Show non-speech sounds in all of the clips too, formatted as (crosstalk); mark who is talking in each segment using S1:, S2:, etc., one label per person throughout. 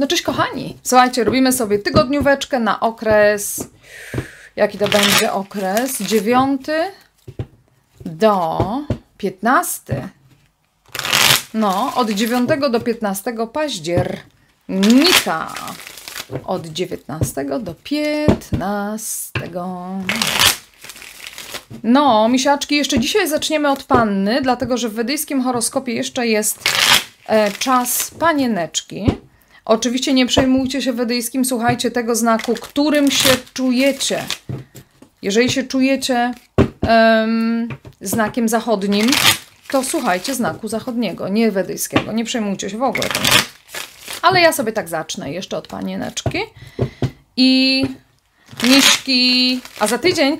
S1: No cześć kochani, słuchajcie, robimy sobie tygodnióweczkę na okres, jaki to będzie okres? 9 do 15. No, od 9 do 15 października. Od 19 do 15. No, misiaczki, jeszcze dzisiaj zaczniemy od panny, dlatego że w wedyjskim horoskopie jeszcze jest e, czas panieneczki. Oczywiście nie przejmujcie się wedyjskim, słuchajcie tego znaku, którym się czujecie. Jeżeli się czujecie em, znakiem zachodnim, to słuchajcie znaku zachodniego, nie wedyjskiego. Nie przejmujcie się w ogóle tym. Ale ja sobie tak zacznę jeszcze od panieneczki. I miśki. A za tydzień,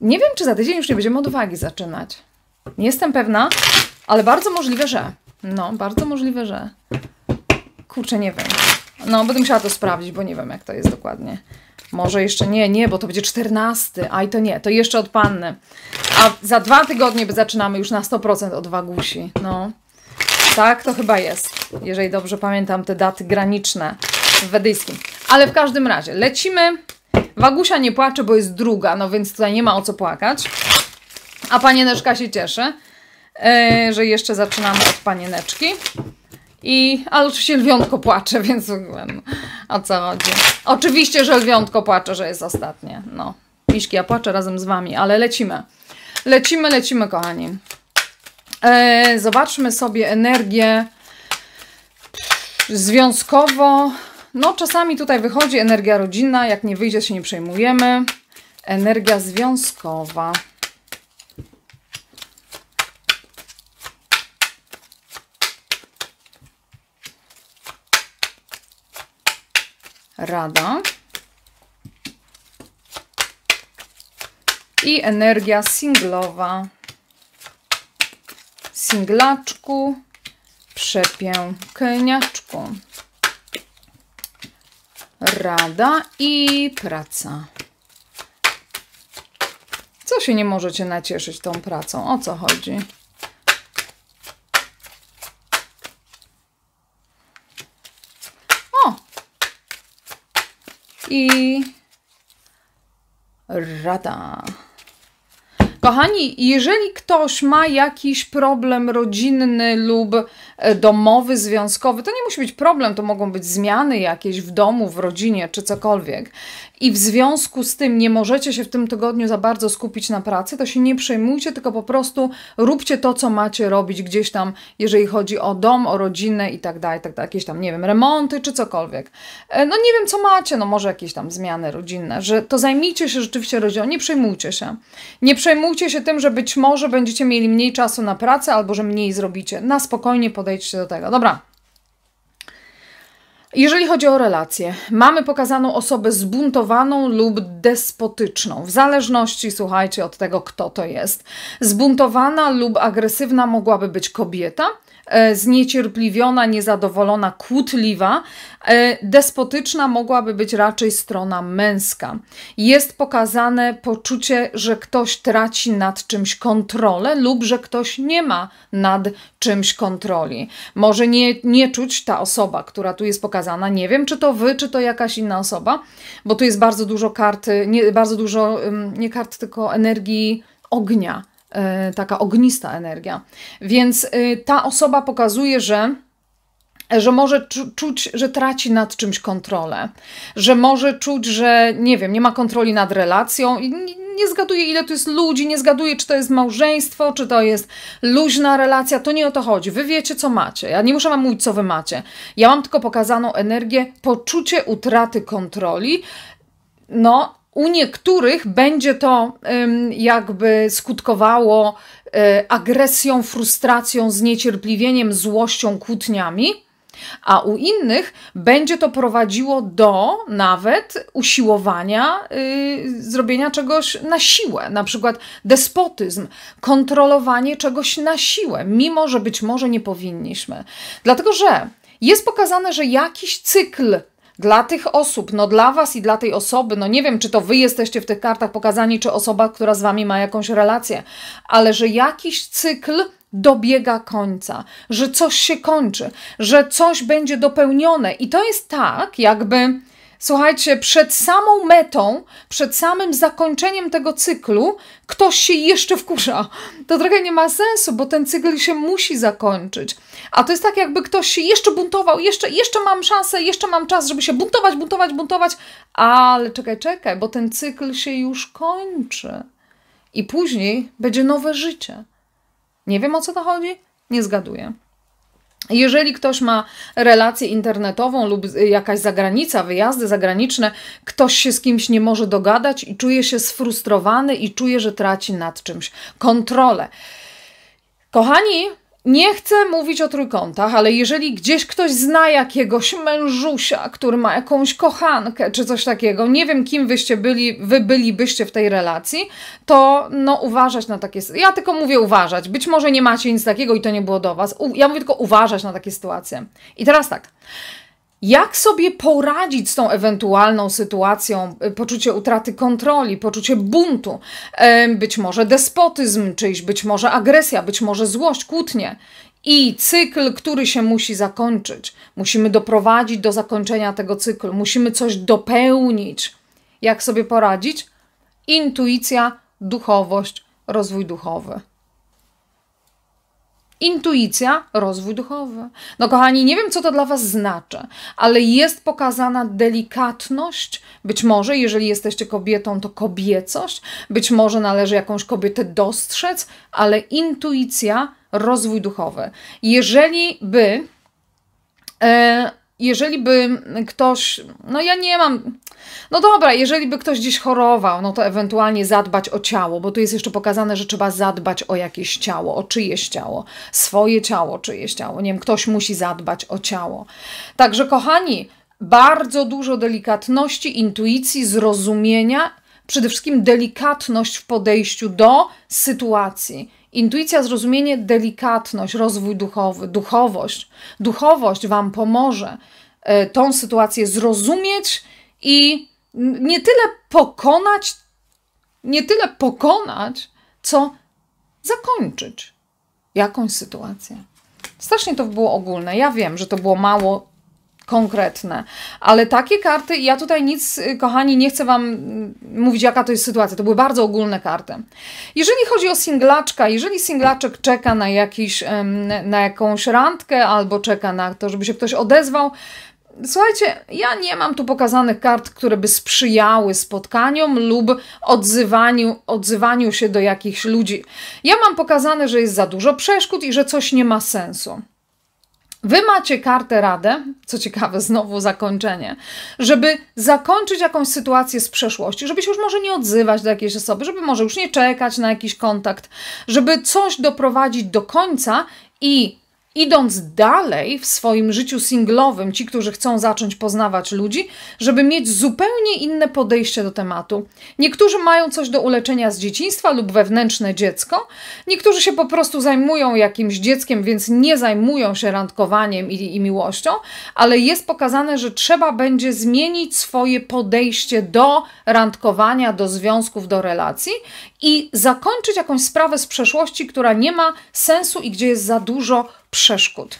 S1: nie wiem czy za tydzień już nie będziemy od uwagi zaczynać. Nie jestem pewna, ale bardzo możliwe, że. No, bardzo możliwe, że. Kurczę, nie wiem. No, będę musiała to sprawdzić, bo nie wiem, jak to jest dokładnie. Może jeszcze nie, nie, bo to będzie 14. Aj, to nie, to jeszcze od panny. A za dwa tygodnie zaczynamy już na 100% od wagusi. No, tak to chyba jest. Jeżeli dobrze pamiętam te daty graniczne w wedyjskim. Ale w każdym razie, lecimy. Wagusia nie płacze, bo jest druga, no więc tutaj nie ma o co płakać. A panieneczka się cieszy, yy, że jeszcze zaczynamy od panieneczki. I, ale oczywiście lwiątko płacze, (laughs) więc w ogóle, no, o co chodzi? Oczywiście, że lwiątko płacze, że jest ostatnie. No, miśki, ja płaczę razem z wami, ale lecimy. Lecimy, lecimy, kochani. E, zobaczmy sobie energię związkowo. No, czasami tutaj wychodzi energia rodzinna, jak nie wyjdzie, się nie przejmujemy. Energia związkowa. Rada. I energia singlowa. Singlaczku, przepiękniaczku. Rada i praca. Co się nie możecie nacieszyć tą pracą? O co chodzi? O! I rada. Kochani, jeżeli ktoś ma jakiś problem rodzinny lub e, domowy, związkowy, to nie musi być problem, to mogą być zmiany jakieś w domu, w rodzinie czy cokolwiek. I w związku z tym nie możecie się w tym tygodniu za bardzo skupić na pracy, to się nie przejmujcie, tylko po prostu róbcie to, co macie robić gdzieś tam, jeżeli chodzi o dom, o rodzinę i tak dalej, tak dalej, jakieś tam, nie wiem, remonty czy cokolwiek. E, no nie wiem, co macie, no może jakieś tam zmiany rodzinne, że to zajmijcie się rzeczywiście rodziną, nie przejmujcie się. Nie przejmujcie się tym, że być może będziecie mieli mniej czasu na pracę albo że mniej zrobicie. Na spokojnie podejdźcie do tego. Dobra. Jeżeli chodzi o relacje, mamy pokazaną osobę zbuntowaną lub despotyczną, w zależności, słuchajcie, od tego, kto to jest. Zbuntowana lub agresywna mogłaby być kobieta, zniecierpliwiona, niezadowolona, kłótliwa. E, despotyczna mogłaby być raczej strona męska. Jest pokazane poczucie, że ktoś traci nad czymś kontrolę lub że ktoś nie ma nad czymś kontroli. Może nie, nie czuć ta osoba, która tu jest pokazana. Nie wiem, czy to wy, czy to jakaś inna osoba, bo tu jest bardzo dużo kart, nie, bardzo dużo, nie kart, tylko energii ognia E, taka ognista energia. Więc e, ta osoba pokazuje, że że może czuć, że traci nad czymś kontrolę, że może czuć, że nie wiem, nie ma kontroli nad relacją i nie, zgaduję, ile to jest ludzi, nie zgaduję, czy to jest małżeństwo, czy to jest luźna relacja, to nie o to chodzi. Wy wiecie, co macie. Ja nie muszę wam mówić, co wy macie. Ja mam tylko pokazaną energię, poczucie utraty kontroli, no u niektórych będzie to jakby skutkowało e, agresją, frustracją, zniecierpliwieniem, złością, kłótniami, a u innych będzie to prowadziło do nawet usiłowania yy, zrobienia czegoś na siłę, na przykład despotyzm, kontrolowanie czegoś na siłę, mimo że być może nie powinniśmy. Dlatego, że jest pokazane, że jakiś cykl dla tych osób, no dla Was i dla tej osoby, no nie wiem, czy to Wy jesteście w tych kartach pokazani, czy osoba, która z Wami ma jakąś relację, ale że jakiś cykl dobiega końca, że coś się kończy, że coś będzie dopełnione. I to jest tak, jakby słuchajcie, przed samą metą, przed samym zakończeniem tego cyklu, ktoś się jeszcze wkurza. To trochę nie ma sensu, bo ten cykl się musi zakończyć. A to jest tak, jakby ktoś się jeszcze buntował, jeszcze, jeszcze mam szansę, jeszcze mam czas, żeby się buntować, buntować, buntować, ale czekaj, czekaj, bo ten cykl się już kończy. I później będzie nowe życie. Nie wiem o co to chodzi? Nie zgaduję. Jeżeli ktoś ma relację internetową lub jakaś zagranica, wyjazdy zagraniczne, ktoś się z kimś nie może dogadać i czuje się sfrustrowany i czuje, że traci nad czymś kontrolę. Kochani, nie chcę mówić o trójkątach, ale jeżeli gdzieś ktoś zna jakiegoś mężusia, który ma jakąś kochankę czy coś takiego, nie wiem kim wyście byli, wy bylibyście w tej relacji, to no uważać na takie. Ja tylko mówię uważać. Być może nie macie nic takiego i to nie było do was. Ja mówię tylko uważać na takie sytuacje. I teraz tak. Jak sobie poradzić z tą ewentualną sytuacją, y, poczucie utraty kontroli, poczucie buntu, być może despotyzm czyjś, być może agresja, być może złość, kłótnie i cykl, który się musi zakończyć. Musimy doprowadzić do zakończenia tego cyklu, musimy coś dopełnić. Jak sobie poradzić? Intuicja, duchowość, rozwój duchowy. Intuicja, rozwój duchowy. No, kochani, nie wiem, co to dla Was znaczy, ale jest pokazana delikatność. Być może, jeżeli jesteście kobietą, to kobiecość, być może należy jakąś kobietę dostrzec, ale intuicja, rozwój duchowy. Jeżeli by. E, jeżeli by ktoś, no ja nie mam, no dobra, jeżeli by ktoś gdzieś chorował, no to ewentualnie zadbać o ciało, bo tu jest jeszcze pokazane, że trzeba zadbać o jakieś ciało, o czyjeś ciało, swoje ciało, czyjeś ciało. Nie wiem, ktoś musi zadbać o ciało. Także, kochani, bardzo dużo delikatności, intuicji, zrozumienia, przede wszystkim delikatność w podejściu do sytuacji. Intuicja, zrozumienie, delikatność, rozwój duchowy, duchowość. Duchowość Wam pomoże e, tą sytuację zrozumieć i nie tyle pokonać, nie tyle pokonać, co zakończyć jakąś sytuację. Strasznie to było ogólne. Ja wiem, że to było mało konkretne, ale takie karty, ja tutaj nic, kochani, nie chcę Wam mówić, jaka to jest sytuacja. To były bardzo ogólne karty. Jeżeli chodzi o singlaczka, jeżeli singlaczek czeka na, jakiś, na jakąś randkę albo czeka na to, żeby się ktoś odezwał, Słuchajcie, ja nie mam tu pokazanych kart, które by sprzyjały spotkaniom lub odzywaniu, odzywaniu się do jakichś ludzi. Ja mam pokazane, że jest za dużo przeszkód i że coś nie ma sensu. Wy macie kartę radę, co ciekawe, znowu zakończenie, żeby zakończyć jakąś sytuację z przeszłości, żeby się już może nie odzywać do jakiejś osoby, żeby może już nie czekać na jakiś kontakt, żeby coś doprowadzić do końca i idąc dalej w swoim życiu singlowym, ci, którzy chcą zacząć poznawać ludzi, żeby mieć zupełnie inne podejście do tematu. Niektórzy mają coś do uleczenia z dzieciństwa lub wewnętrzne dziecko, niektórzy się po prostu zajmują jakimś dzieckiem, więc nie zajmują się randkowaniem i, i miłością, ale jest pokazane, że trzeba będzie zmienić swoje podejście do randkowania, do związków, do relacji i zakończyć jakąś sprawę z przeszłości, która nie ma sensu i gdzie jest za dużo przeszkód.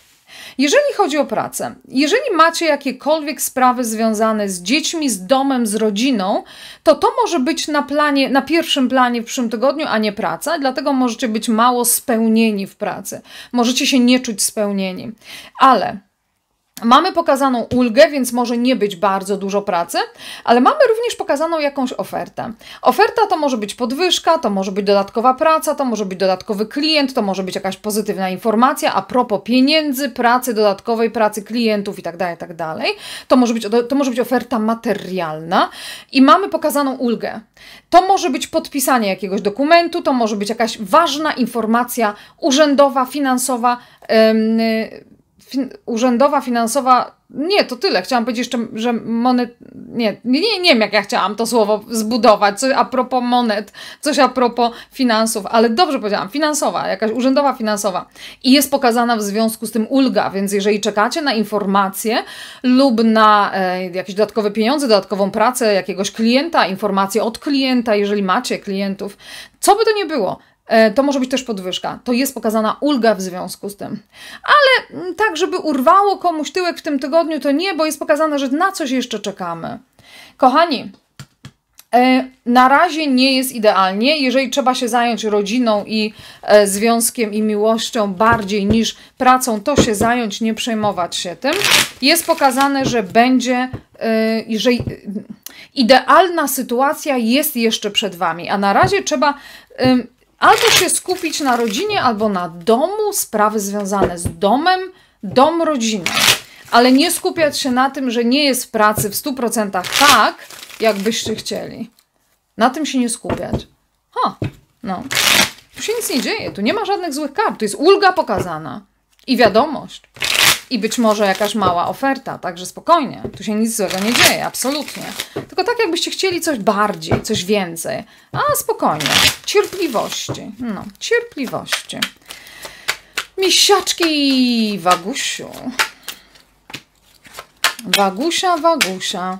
S1: Jeżeli chodzi o pracę, jeżeli macie jakiekolwiek sprawy związane z dziećmi, z domem, z rodziną, to to może być na planie, na pierwszym planie w przyszłym tygodniu, a nie praca, dlatego możecie być mało spełnieni w pracy. Możecie się nie czuć spełnieni. Ale Mamy pokazaną ulgę, więc może nie być bardzo dużo pracy, ale mamy również pokazaną jakąś ofertę. Oferta to może być podwyżka, to może być dodatkowa praca, to może być dodatkowy klient, to może być jakaś pozytywna informacja a propos pieniędzy, pracy, dodatkowej pracy klientów itd., tak itd. Tak to może być, to może być oferta materialna i mamy pokazaną ulgę. To może być podpisanie jakiegoś dokumentu, to może być jakaś ważna informacja urzędowa, finansowa, yy, fin urzędowa, finansowa. Nie, to tyle. Chciałam powiedzieć jeszcze, że monet. Nie, nie, nie wiem, jak ja chciałam to słowo zbudować. Coś a propos monet, coś a propos finansów, ale dobrze powiedziałam. Finansowa, jakaś urzędowa finansowa. I jest pokazana w związku z tym ulga, więc jeżeli czekacie na informacje lub na e, jakieś dodatkowe pieniądze, dodatkową pracę jakiegoś klienta, informacje od klienta, jeżeli macie klientów, co by to nie było, to może być też podwyżka. To jest pokazana ulga w związku z tym. Ale mm, tak, żeby urwało komuś tyłek w tym tygodniu, to nie, bo jest pokazane, że na coś jeszcze czekamy. Kochani, E, na razie nie jest idealnie. Jeżeli trzeba się zająć rodziną i e, związkiem i miłością bardziej niż pracą, to się zająć, nie przejmować się tym. Jest pokazane, że będzie, e, że idealna sytuacja jest jeszcze przed Wami, a na razie trzeba albo się skupić na rodzinie, albo na domu, sprawy związane z domem, dom, rodzina. Ale nie skupiać się na tym, że nie jest w pracy w 100% tak, jakbyście chcieli. Na tym się nie skupiać. Ha, no. Tu się nic nie dzieje, tu nie ma żadnych złych kart, tu jest ulga pokazana i wiadomość. I być może jakaś mała oferta, także spokojnie, tu się nic złego nie dzieje, absolutnie. Tylko tak, jakbyście chcieli coś bardziej, coś więcej. A spokojnie, cierpliwości, no, cierpliwości. Misiaczki, Wagusiu. Wagusia, Wagusia.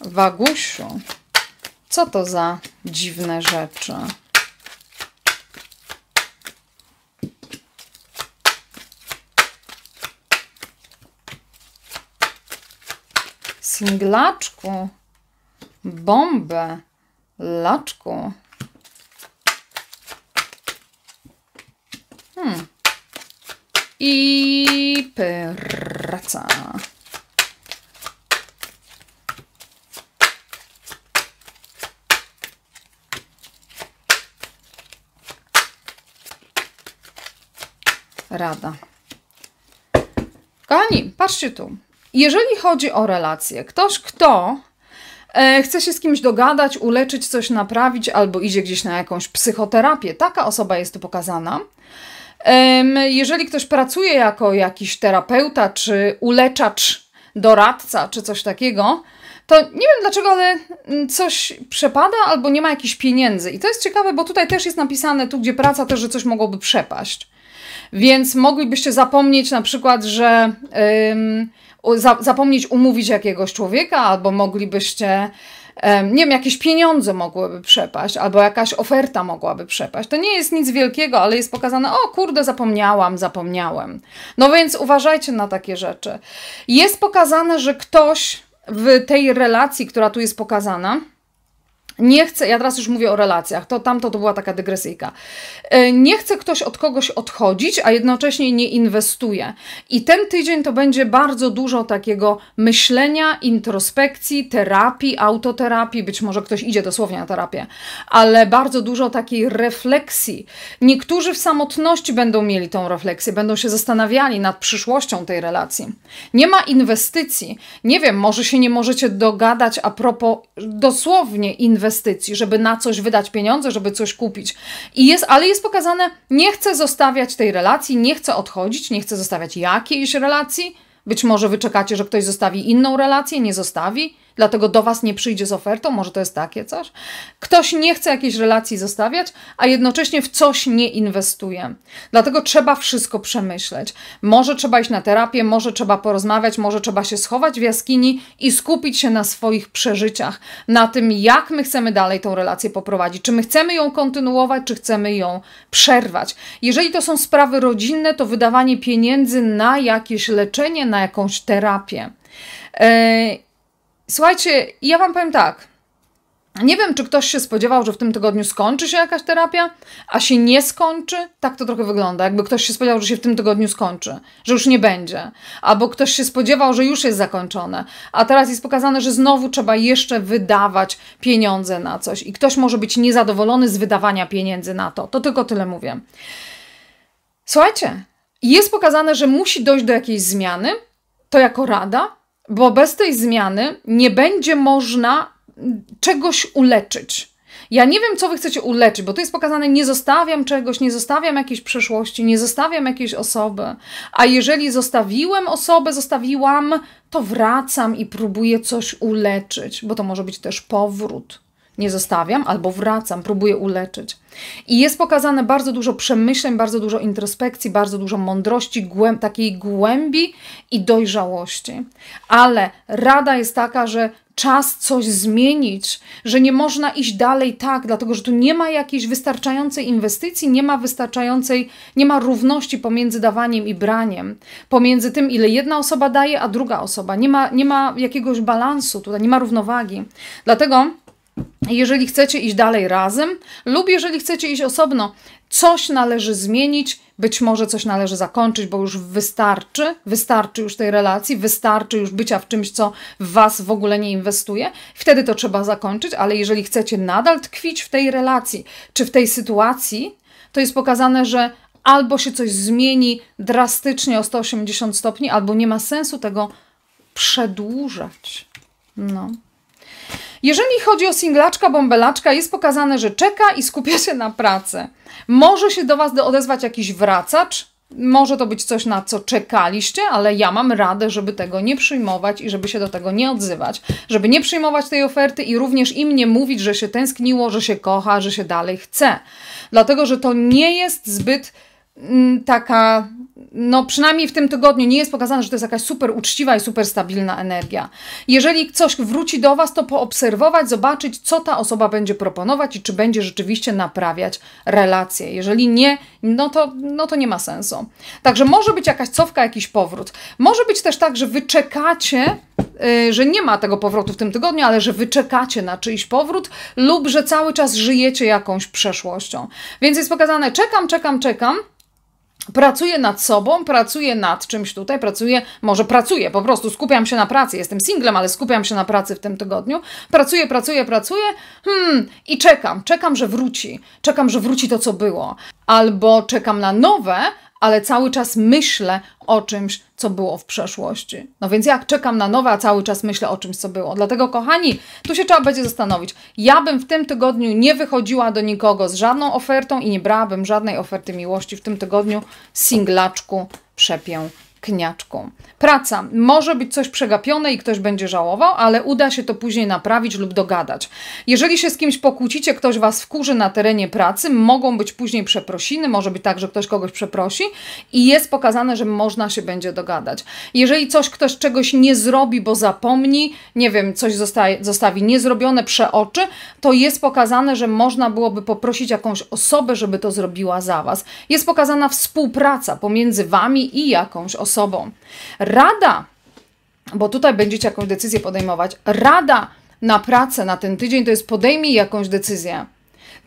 S1: Wagusiu, co to za dziwne rzeczy? Singlaczku, bombę, laczku. Hmm. I praca. rada. Kochani, patrzcie tu. Jeżeli chodzi o relacje, ktoś, kto e, chce się z kimś dogadać, uleczyć, coś naprawić, albo idzie gdzieś na jakąś psychoterapię, taka osoba jest tu pokazana. Jeżeli ktoś pracuje jako jakiś terapeuta, czy uleczacz, doradca, czy coś takiego, to nie wiem dlaczego, ale coś przepada albo nie ma jakichś pieniędzy. I to jest ciekawe, bo tutaj też jest napisane, tu gdzie praca, też, że coś mogłoby przepaść. Więc moglibyście zapomnieć na przykład, że za, zapomnieć umówić jakiegoś człowieka, albo moglibyście nie wiem, jakieś pieniądze mogłyby przepaść, albo jakaś oferta mogłaby przepaść. To nie jest nic wielkiego, ale jest pokazane, o kurde, zapomniałam, zapomniałem. No więc uważajcie na takie rzeczy. Jest pokazane, że ktoś w tej relacji, która tu jest pokazana, nie chcę, ja teraz już mówię o relacjach, to tamto to była taka dygresyjka. E, nie chce ktoś od kogoś odchodzić, a jednocześnie nie inwestuje. I ten tydzień to będzie bardzo dużo takiego myślenia, introspekcji, terapii, autoterapii, być może ktoś idzie dosłownie na terapię, ale bardzo dużo takiej refleksji. Niektórzy w samotności będą mieli tą refleksję, będą się zastanawiali nad przyszłością tej relacji. Nie ma inwestycji. Nie wiem, może się nie możecie dogadać a propos dosłownie inwestycji inwestycji, żeby na coś wydać pieniądze, żeby coś kupić. I jest, ale jest pokazane, nie chcę zostawiać tej relacji, nie chcę odchodzić, nie chcę zostawiać jakiejś relacji. Być może wy czekacie, że ktoś zostawi inną relację, nie zostawi dlatego do Was nie przyjdzie z ofertą, może to jest takie coś. Ktoś nie chce jakiejś relacji zostawiać, a jednocześnie w coś nie inwestuje. Dlatego trzeba wszystko przemyśleć. Może trzeba iść na terapię, może trzeba porozmawiać, może trzeba się schować w jaskini i skupić się na swoich przeżyciach, na tym, jak my chcemy dalej tą relację poprowadzić. Czy my chcemy ją kontynuować, czy chcemy ją przerwać. Jeżeli to są sprawy rodzinne, to wydawanie pieniędzy na jakieś leczenie, na jakąś terapię. Yy, Słuchajcie, ja Wam powiem tak. Nie wiem, czy ktoś się spodziewał, że w tym tygodniu skończy się jakaś terapia, a się nie skończy. Tak to trochę wygląda, jakby ktoś się spodziewał, że się w tym tygodniu skończy, że już nie będzie. Albo ktoś się spodziewał, że już jest zakończone, a teraz jest pokazane, że znowu trzeba jeszcze wydawać pieniądze na coś i ktoś może być niezadowolony z wydawania pieniędzy na to. To tylko tyle mówię. Słuchajcie, jest pokazane, że musi dojść do jakiejś zmiany, to jako rada, bo bez tej zmiany nie będzie można czegoś uleczyć. Ja nie wiem, co wy chcecie uleczyć, bo to jest pokazane, nie zostawiam czegoś, nie zostawiam jakiejś przeszłości, nie zostawiam jakiejś osoby. A jeżeli zostawiłem osobę, zostawiłam, to wracam i próbuję coś uleczyć, bo to może być też powrót nie zostawiam albo wracam, próbuję uleczyć. I jest pokazane bardzo dużo przemyśleń, bardzo dużo introspekcji, bardzo dużo mądrości, głęb, takiej głębi i dojrzałości. Ale rada jest taka, że czas coś zmienić, że nie można iść dalej tak, dlatego że tu nie ma jakiejś wystarczającej inwestycji, nie ma wystarczającej, nie ma równości pomiędzy dawaniem i braniem, pomiędzy tym, ile jedna osoba daje, a druga osoba. Nie ma, nie ma jakiegoś balansu tutaj, nie ma równowagi. Dlatego jeżeli chcecie iść dalej razem, lub jeżeli chcecie iść osobno, coś należy zmienić, być może coś należy zakończyć, bo już wystarczy, wystarczy już tej relacji, wystarczy już bycia w czymś, co w Was w ogóle nie inwestuje. Wtedy to trzeba zakończyć, ale jeżeli chcecie nadal tkwić w tej relacji czy w tej sytuacji, to jest pokazane, że albo się coś zmieni drastycznie o 180 stopni, albo nie ma sensu tego przedłużać. No. Jeżeli chodzi o singlaczka, bąbelaczka, jest pokazane, że czeka i skupia się na pracy. Może się do Was odezwać jakiś wracacz, może to być coś, na co czekaliście, ale ja mam radę, żeby tego nie przyjmować i żeby się do tego nie odzywać, żeby nie przyjmować tej oferty i również im nie mówić, że się tęskniło, że się kocha, że się dalej chce. Dlatego, że to nie jest zbyt mm, taka no przynajmniej w tym tygodniu nie jest pokazane, że to jest jakaś super uczciwa i super stabilna energia. Jeżeli coś wróci do Was, to poobserwować, zobaczyć, co ta osoba będzie proponować i czy będzie rzeczywiście naprawiać relacje. Jeżeli nie, no to, no to nie ma sensu. Także może być jakaś cofka, jakiś powrót. Może być też tak, że Wy czekacie, yy, że nie ma tego powrotu w tym tygodniu, ale że Wy czekacie na czyjś powrót lub że cały czas żyjecie jakąś przeszłością. Więc jest pokazane, czekam, czekam, czekam, pracuję nad sobą, pracuję nad czymś tutaj, pracuję, może pracuję, po prostu skupiam się na pracy. Jestem singlem, ale skupiam się na pracy w tym tygodniu. Pracuję, pracuję, pracuję, hmm, i czekam, czekam, że wróci. Czekam, że wróci to, co było. Albo czekam na nowe, ale cały czas myślę o czymś, co było w przeszłości. No więc jak czekam na nowe, a cały czas myślę o czymś, co było. Dlatego, kochani, tu się trzeba będzie zastanowić. Ja bym w tym tygodniu nie wychodziła do nikogo z żadną ofertą i nie brałabym żadnej oferty miłości w tym tygodniu singlaczku przepię kniaczką. Praca. Może być coś przegapione i ktoś będzie żałował, ale uda się to później naprawić lub dogadać. Jeżeli się z kimś pokłócicie, ktoś was wkurzy na terenie pracy, mogą być później przeprosiny, może być tak, że ktoś kogoś przeprosi i jest pokazane, że można się będzie dogadać. Jeżeli coś ktoś czegoś nie zrobi, bo zapomni, nie wiem, coś zostaje, zostawi niezrobione, przeoczy, to jest pokazane, że można byłoby poprosić jakąś osobę, żeby to zrobiła za was. Jest pokazana współpraca pomiędzy wami i jakąś osobą osobą. Rada, bo tutaj będziecie jakąś decyzję podejmować, rada na pracę na ten tydzień to jest podejmij jakąś decyzję.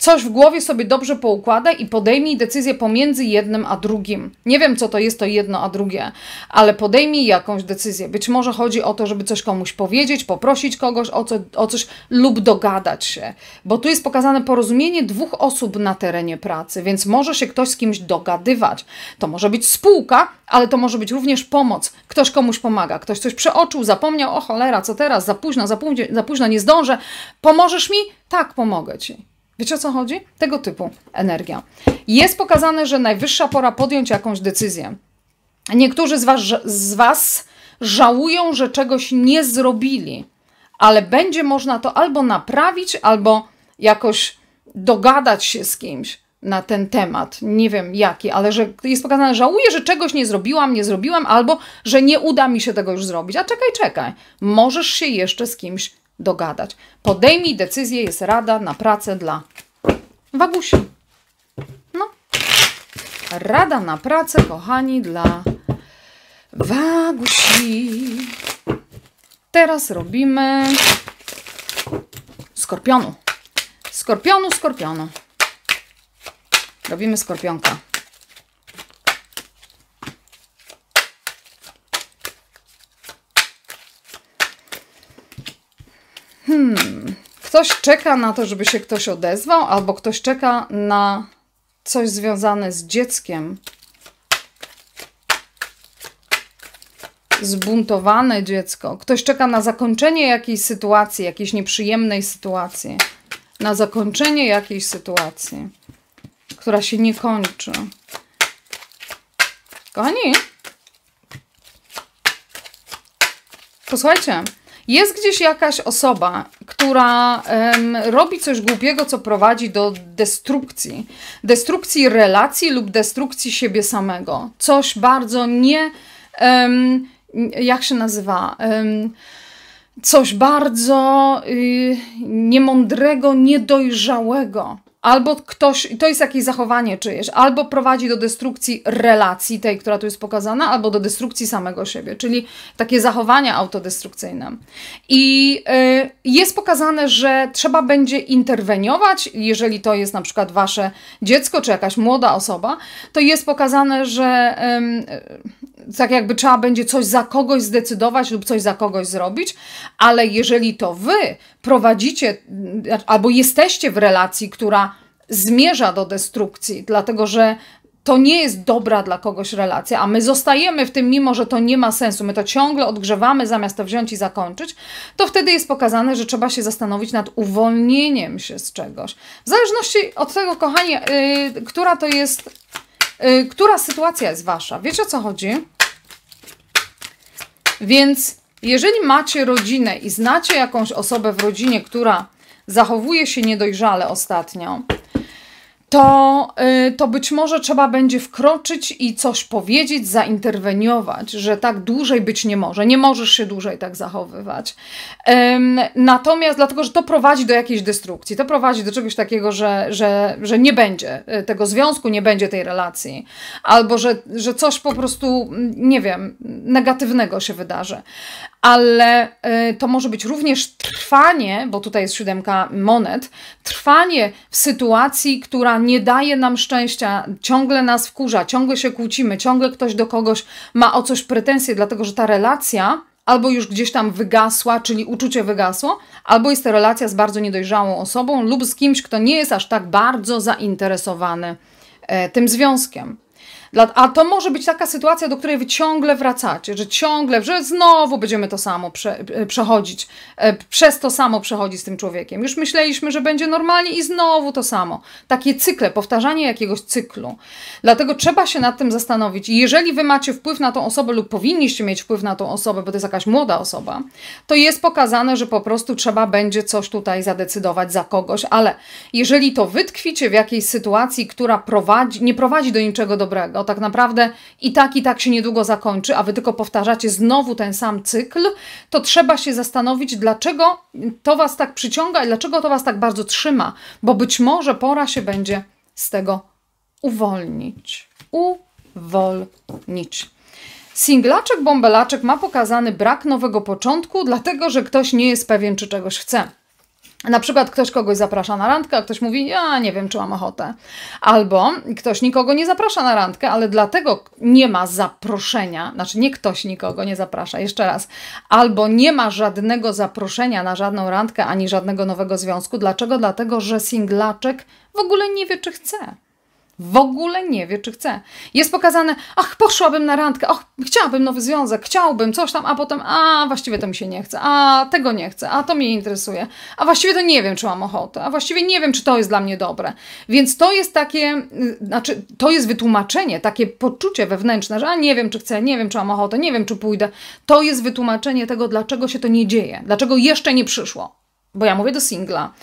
S1: Coś w głowie sobie dobrze poukładaj i podejmij decyzję pomiędzy jednym a drugim. Nie wiem, co to jest to jedno a drugie, ale podejmij jakąś decyzję. Być może chodzi o to, żeby coś komuś powiedzieć, poprosić kogoś o, co, o coś lub dogadać się. Bo tu jest pokazane porozumienie dwóch osób na terenie pracy, więc może się ktoś z kimś dogadywać. To może być spółka, ale to może być również pomoc. Ktoś komuś pomaga, ktoś coś przeoczył, zapomniał, o cholera, co teraz, za późno, za późno, za późno nie zdążę. Pomożesz mi? Tak, pomogę ci. Wiecie o co chodzi? Tego typu energia. Jest pokazane, że najwyższa pora podjąć jakąś decyzję. Niektórzy z was, z was żałują, że czegoś nie zrobili, ale będzie można to albo naprawić, albo jakoś dogadać się z kimś na ten temat. Nie wiem jaki, ale że jest pokazane, żałuję, że czegoś nie zrobiłam, nie zrobiłam, albo że nie uda mi się tego już zrobić. A czekaj, czekaj. Możesz się jeszcze z kimś dogadać. Podejmij decyzję, jest rada na pracę dla Wagusi. No. Rada na pracę, kochani, dla Wagusi. Teraz robimy skorpionu. Skorpionu, skorpionu. Robimy skorpionka. Hmm. Ktoś czeka na to, żeby się ktoś odezwał, albo ktoś czeka na coś związane z dzieckiem. Zbuntowane dziecko. Ktoś czeka na zakończenie jakiejś sytuacji, jakiejś nieprzyjemnej sytuacji. Na zakończenie jakiejś sytuacji, która się nie kończy. Kochani, posłuchajcie, jest gdzieś jakaś osoba, która um, robi coś głupiego, co prowadzi do destrukcji. Destrukcji relacji lub destrukcji siebie samego. Coś bardzo nie. Um, jak się nazywa? Um, coś bardzo y, niemądrego, niedojrzałego. Albo ktoś, to jest jakieś zachowanie czyjeś, albo prowadzi do destrukcji relacji tej, która tu jest pokazana, albo do destrukcji samego siebie, czyli takie zachowania autodestrukcyjne. I y, jest pokazane, że trzeba będzie interweniować, jeżeli to jest na przykład wasze dziecko, czy jakaś młoda osoba, to jest pokazane, że tak jakby trzeba będzie coś za kogoś zdecydować lub coś za kogoś zrobić, ale jeżeli to wy prowadzicie albo jesteście w relacji, która zmierza do destrukcji, dlatego że to nie jest dobra dla kogoś relacja, a my zostajemy w tym, mimo że to nie ma sensu, my to ciągle odgrzewamy zamiast to wziąć i zakończyć, to wtedy jest pokazane, że trzeba się zastanowić nad uwolnieniem się z czegoś. W zależności od tego, kochani, yy, która to jest, która sytuacja jest wasza. Wiecie o co chodzi? Więc jeżeli macie rodzinę i znacie jakąś osobę w rodzinie, która zachowuje się niedojrzale ostatnio, to, y, to być może trzeba będzie wkroczyć i coś powiedzieć, zainterweniować, że tak dłużej być nie może. Nie możesz się dłużej tak zachowywać. Natomiast dlatego, że to prowadzi do jakiejś destrukcji, to prowadzi do czegoś takiego, że, że, że nie będzie y, tego związku, nie będzie tej relacji, albo że, że coś po prostu, nie wiem, negatywnego się wydarzy ale y, to może być również trwanie, bo tutaj jest siódemka monet, trwanie w sytuacji, która nie daje nam szczęścia, ciągle nas wkurza, ciągle się kłócimy, ciągle ktoś do kogoś ma o coś pretensje, dlatego że ta relacja albo już gdzieś tam wygasła, czyli uczucie wygasło, albo jest to relacja z bardzo niedojrzałą osobą lub z kimś, kto nie jest aż tak bardzo zainteresowany e, tym związkiem. A to może być taka sytuacja, do której wy ciągle wracacie, że ciągle, że znowu będziemy to samo prze, e, przechodzić, e, przez to samo przechodzić z tym człowiekiem. Już myśleliśmy, że będzie normalnie i znowu to samo. Takie cykle, powtarzanie jakiegoś cyklu. Dlatego trzeba się nad tym zastanowić. I jeżeli wy macie wpływ na tą osobę lub powinniście mieć wpływ na tą osobę, bo to jest jakaś młoda osoba, to jest pokazane, że po prostu trzeba będzie coś tutaj zadecydować za kogoś, ale jeżeli to wytkwicie w jakiejś sytuacji, która prowadzi, nie prowadzi do niczego dobrego, tak naprawdę i tak, i tak się niedługo zakończy, a wy tylko powtarzacie znowu ten sam cykl, to trzeba się zastanowić, dlaczego to was tak przyciąga i dlaczego to was tak bardzo trzyma, bo być może pora się będzie z tego uwolnić. Uwolnić. Singlaczek, bąbelaczek ma pokazany brak nowego początku, dlatego że ktoś nie jest pewien, czy czegoś chce. Na przykład ktoś kogoś zaprasza na randkę, a ktoś mówi, ja nie wiem, czy mam ochotę. Albo ktoś nikogo nie zaprasza na randkę, ale dlatego nie ma zaproszenia, znaczy nie ktoś nikogo nie zaprasza, jeszcze raz, albo nie ma żadnego zaproszenia na żadną randkę, ani żadnego nowego związku. Dlaczego? Dlatego, że singlaczek w ogóle nie wie, czy chce w ogóle nie wie, czy chce. Jest pokazane, ach, poszłabym na randkę, ach, chciałabym nowy związek, chciałbym coś tam, a potem, a właściwie to mi się nie chce, a tego nie chcę, a to mnie interesuje, a właściwie to nie wiem, czy mam ochotę, a właściwie nie wiem, czy to jest dla mnie dobre. Więc to jest takie, y, znaczy, to jest wytłumaczenie, takie poczucie wewnętrzne, że a nie wiem, czy chcę, nie wiem, czy mam ochotę, nie wiem, czy pójdę. To jest wytłumaczenie tego, dlaczego się to nie dzieje, dlaczego jeszcze nie przyszło. Bo ja mówię do singla.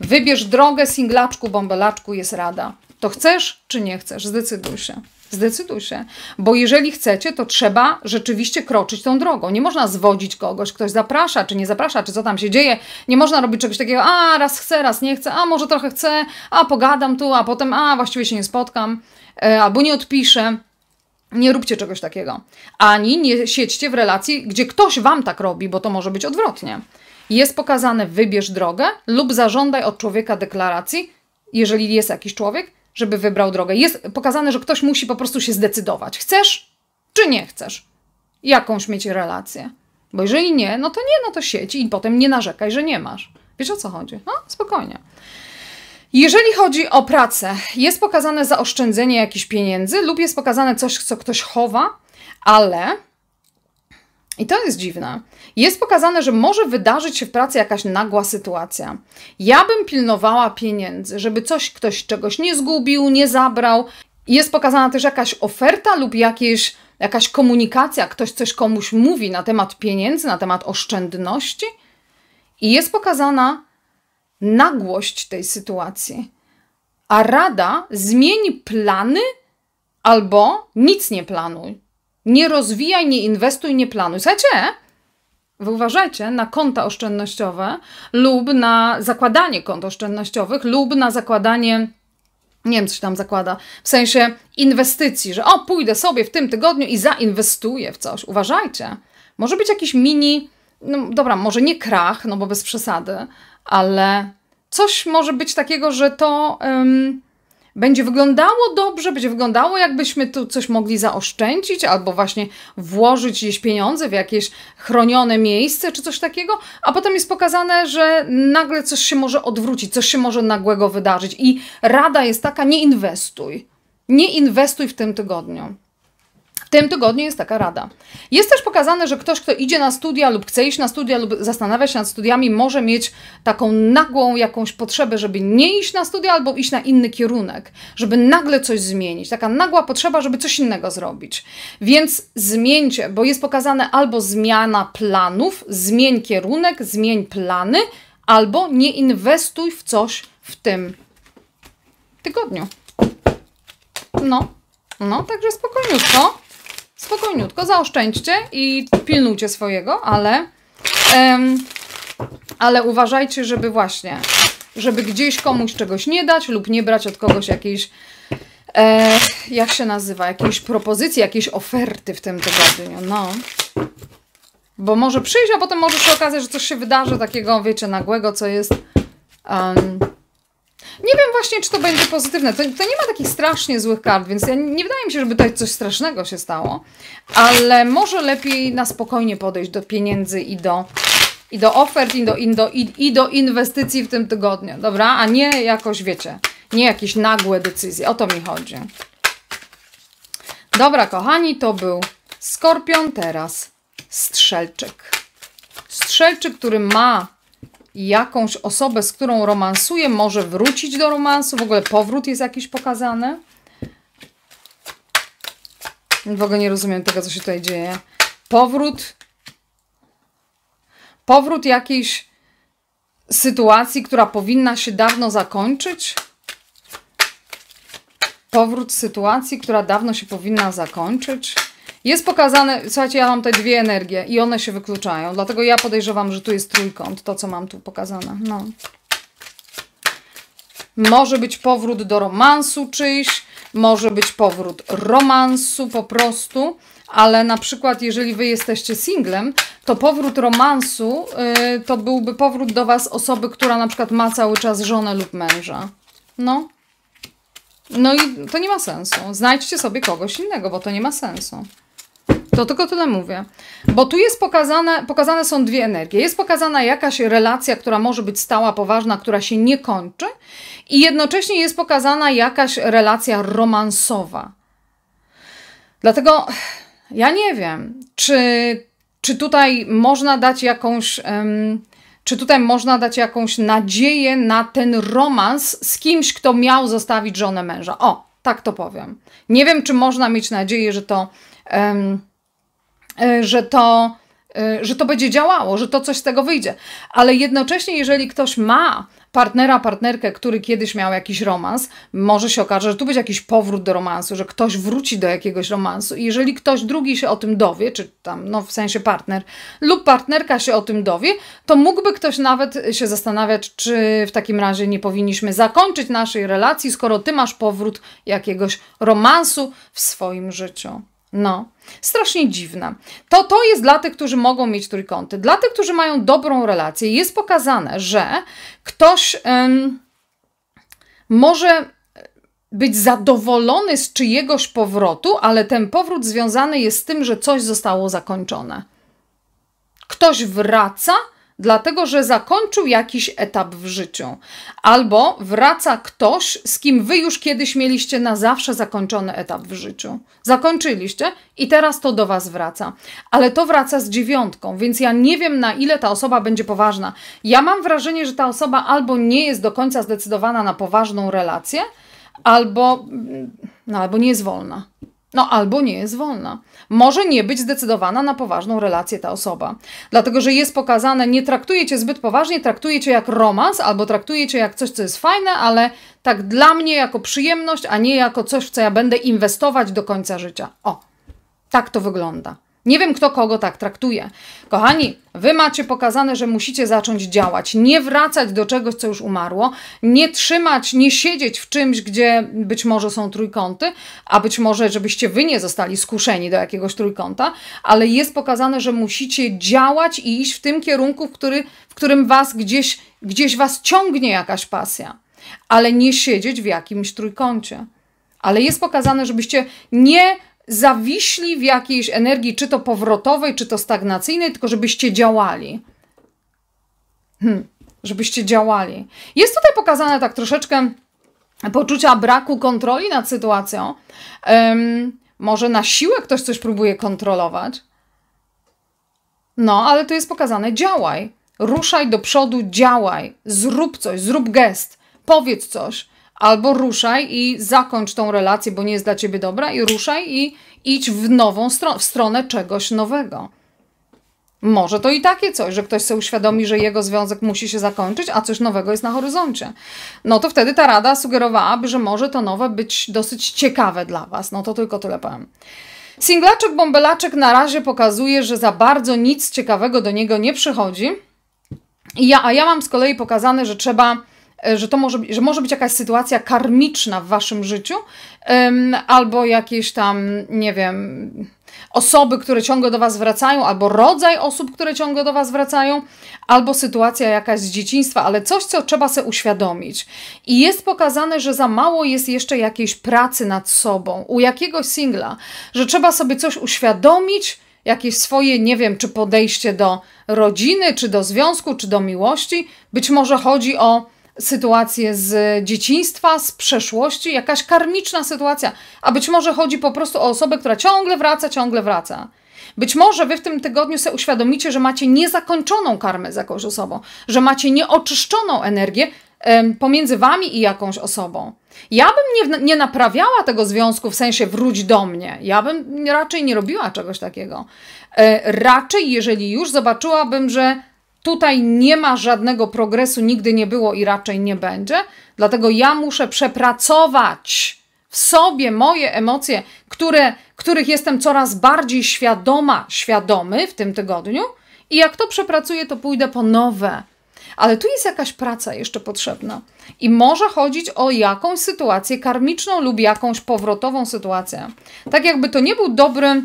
S1: Wybierz drogę, singlaczku, bąbelaczku, jest rada. To chcesz czy nie chcesz? Zdecyduj się. Zdecyduj się, bo jeżeli chcecie, to trzeba rzeczywiście kroczyć tą drogą. Nie można zwodzić kogoś, ktoś zaprasza, czy nie zaprasza, czy co tam się dzieje. Nie można robić czegoś takiego, a raz chcę, raz nie chcę, a może trochę chcę, a pogadam tu, a potem, a właściwie się nie spotkam, e, albo nie odpiszę. Nie róbcie czegoś takiego. Ani nie siedźcie w relacji, gdzie ktoś wam tak robi, bo to może być odwrotnie. Jest pokazane, wybierz drogę lub zażądaj od człowieka deklaracji, jeżeli jest jakiś człowiek, żeby wybrał drogę. Jest pokazane, że ktoś musi po prostu się zdecydować. Chcesz czy nie chcesz jakąś mieć relację? Bo jeżeli nie, no to nie, no to sieć i potem nie narzekaj, że nie masz. Wiesz o co chodzi? No, spokojnie. Jeżeli chodzi o pracę, jest pokazane zaoszczędzenie jakichś pieniędzy lub jest pokazane coś, co ktoś chowa, ale i to jest dziwne. Jest pokazane, że może wydarzyć się w pracy jakaś nagła sytuacja. Ja bym pilnowała pieniędzy, żeby coś ktoś czegoś nie zgubił, nie zabrał. Jest pokazana też jakaś oferta lub jakieś, jakaś komunikacja, ktoś coś komuś mówi na temat pieniędzy, na temat oszczędności. I jest pokazana nagłość tej sytuacji. A rada zmieni plany albo nic nie planuj. Nie rozwijaj, nie inwestuj, nie planuj. Słuchajcie, wy uważajcie na konta oszczędnościowe lub na zakładanie kont oszczędnościowych lub na zakładanie nie wiem, coś tam zakłada, w sensie inwestycji, że o, pójdę sobie w tym tygodniu i zainwestuję w coś. Uważajcie. Może być jakiś mini, no dobra, może nie krach, no bo bez przesady, ale coś może być takiego, że to um, będzie wyglądało dobrze, będzie wyglądało, jakbyśmy tu coś mogli zaoszczędzić, albo właśnie włożyć gdzieś pieniądze w jakieś chronione miejsce, czy coś takiego, a potem jest pokazane, że nagle coś się może odwrócić, coś się może nagłego wydarzyć. I rada jest taka: nie inwestuj. Nie inwestuj w tym tygodniu tym tygodniu jest taka rada. Jest też pokazane, że ktoś, kto idzie na studia lub chce iść na studia lub zastanawia się nad studiami, może mieć taką nagłą jakąś potrzebę, żeby nie iść na studia albo iść na inny kierunek, żeby nagle coś zmienić. Taka nagła potrzeba, żeby coś innego zrobić. Więc zmieńcie, bo jest pokazane albo zmiana planów, zmień kierunek, zmień plany, albo nie inwestuj w coś w tym tygodniu. No, no, także spokojniutko spokojniutko, zaoszczędźcie i pilnujcie swojego, ale, um, ale uważajcie, żeby właśnie, żeby gdzieś komuś czegoś nie dać lub nie brać od kogoś jakiejś, e, jak się nazywa, jakiejś propozycji, jakiejś oferty w tym tygodniu, no. Bo może przyjść, a potem może się okazać, że coś się wydarzy takiego, wiecie, nagłego, co jest... Um, nie wiem właśnie, czy to będzie pozytywne. To, to nie ma takich strasznie złych kart, więc ja, nie wydaje mi się, żeby tutaj coś strasznego się stało. Ale może lepiej na spokojnie podejść do pieniędzy i do, i do ofert, i do, i, do, i, i do inwestycji w tym tygodniu, dobra? A nie jakoś, wiecie, nie jakieś nagłe decyzje. O to mi chodzi. Dobra, kochani, to był Skorpion, teraz Strzelczyk. Strzelczyk, który ma jakąś osobę, z którą romansuje, może wrócić do romansu. W ogóle powrót jest jakiś pokazany. W ogóle nie rozumiem tego, co się tutaj dzieje. Powrót. Powrót jakiejś sytuacji, która powinna się dawno zakończyć. Powrót sytuacji, która dawno się powinna zakończyć. Jest pokazane, słuchajcie, ja mam te dwie energie i one się wykluczają, dlatego ja podejrzewam, że tu jest trójkąt, to co mam tu pokazane. No. Może być powrót do romansu czyjś, może być powrót romansu po prostu, ale na przykład jeżeli wy jesteście singlem, to powrót romansu yy, to byłby powrót do was osoby, która na przykład ma cały czas żonę lub męża. No. No i to nie ma sensu. Znajdźcie sobie kogoś innego, bo to nie ma sensu. To tylko tyle mówię. Bo tu jest pokazane, pokazane są dwie energie. Jest pokazana jakaś relacja, która może być stała, poważna, która się nie kończy, i jednocześnie jest pokazana jakaś relacja romansowa. Dlatego ja nie wiem, czy, czy tutaj można dać jakąś. Um, czy tutaj można dać jakąś nadzieję na ten romans z kimś, kto miał zostawić żonę męża? O, tak to powiem. Nie wiem, czy można mieć nadzieję, że to. Um, że to, e, że to będzie działało, że to coś z tego wyjdzie. Ale jednocześnie, jeżeli ktoś ma partnera, partnerkę, który kiedyś miał jakiś romans, może się okaże, że tu będzie jakiś powrót do romansu, że ktoś wróci do jakiegoś romansu. I jeżeli ktoś drugi się o tym dowie, czy tam, no w sensie partner, lub partnerka się o tym dowie, to mógłby ktoś nawet się zastanawiać, czy w takim razie nie powinniśmy zakończyć naszej relacji, skoro ty masz powrót jakiegoś romansu w swoim życiu. No, strasznie dziwne. To, to jest dla tych, którzy mogą mieć trójkąty. Dla tych, którzy mają dobrą relację, jest pokazane, że ktoś ym, może być zadowolony z czyjegoś powrotu, ale ten powrót związany jest z tym, że coś zostało zakończone. Ktoś wraca dlatego że zakończył jakiś etap w życiu. Albo wraca ktoś, z kim wy już kiedyś mieliście na zawsze zakończony etap w życiu. Zakończyliście i teraz to do was wraca. Ale to wraca z dziewiątką, więc ja nie wiem na ile ta osoba będzie poważna. Ja mam wrażenie, że ta osoba albo nie jest do końca zdecydowana na poważną relację, albo, no, albo nie jest wolna. No albo nie jest wolna. Może nie być zdecydowana na poważną relację ta osoba. Dlatego, że jest pokazane, nie traktuje cię zbyt poważnie, traktuje cię jak romans, albo traktuje cię jak coś, co jest fajne, ale tak dla mnie jako przyjemność, a nie jako coś, w co ja będę inwestować do końca życia. O, tak to wygląda. Nie wiem, kto kogo tak traktuje. Kochani, wy macie pokazane, że musicie zacząć działać, nie wracać do czegoś, co już umarło, nie trzymać, nie siedzieć w czymś, gdzie być może są trójkąty, a być może, żebyście wy nie zostali skuszeni do jakiegoś trójkąta, ale jest pokazane, że musicie działać i iść w tym kierunku, w, który, w którym was gdzieś, gdzieś was ciągnie jakaś pasja, ale nie siedzieć w jakimś trójkącie. Ale jest pokazane, żebyście nie zawiśli w jakiejś energii, czy to powrotowej, czy to stagnacyjnej, tylko żebyście działali. Hmm, żebyście działali. Jest tutaj pokazane tak troszeczkę poczucia braku kontroli nad sytuacją. Um, może na siłę ktoś coś próbuje kontrolować. No, ale tu jest pokazane: działaj, ruszaj do przodu, działaj, zrób coś, zrób gest, powiedz coś albo ruszaj i zakończ tą relację, bo nie jest dla ciebie dobra, i ruszaj i idź w nową stronę, w stronę czegoś nowego. Może to i takie coś, że ktoś sobie uświadomi, że jego związek musi się zakończyć, a coś nowego jest na horyzoncie. No to wtedy ta rada sugerowałaby, że może to nowe być dosyć ciekawe dla Was. No to tylko tyle powiem. Singlaczek Bąbelaczek na razie pokazuje, że za bardzo nic ciekawego do niego nie przychodzi. Ja, a ja mam z kolei pokazane, że trzeba że to może, że może być jakaś sytuacja karmiczna w waszym życiu, albo jakieś tam, nie wiem, osoby, które ciągle do was wracają, albo rodzaj osób, które ciągle do was wracają, albo sytuacja jakaś z dzieciństwa, ale coś, co trzeba sobie uświadomić. I jest pokazane, że za mało jest jeszcze jakiejś pracy nad sobą u jakiegoś singla, że trzeba sobie coś uświadomić, jakieś swoje, nie wiem, czy podejście do rodziny, czy do związku, czy do miłości. Być może chodzi o sytuację z dzieciństwa, z przeszłości, jakaś karmiczna sytuacja, a być może chodzi po prostu o osobę, która ciągle wraca, ciągle wraca. Być może wy w tym tygodniu sobie uświadomicie, że macie niezakończoną karmę z jakąś osobą, że macie nieoczyszczoną energię pomiędzy wami i jakąś osobą. Ja bym nie, nie naprawiała tego związku w sensie wróć do mnie. Ja bym raczej nie robiła czegoś takiego. E, raczej, jeżeli już zobaczyłabym, że Tutaj nie ma żadnego progresu, nigdy nie było i raczej nie będzie. Dlatego ja muszę przepracować w sobie moje emocje, które, których jestem coraz bardziej świadoma, świadomy w tym tygodniu. I jak to przepracuję, to pójdę po nowe. Ale tu jest jakaś praca jeszcze potrzebna. I może chodzić o jakąś sytuację karmiczną lub jakąś powrotową sytuację. Tak jakby to nie był dobry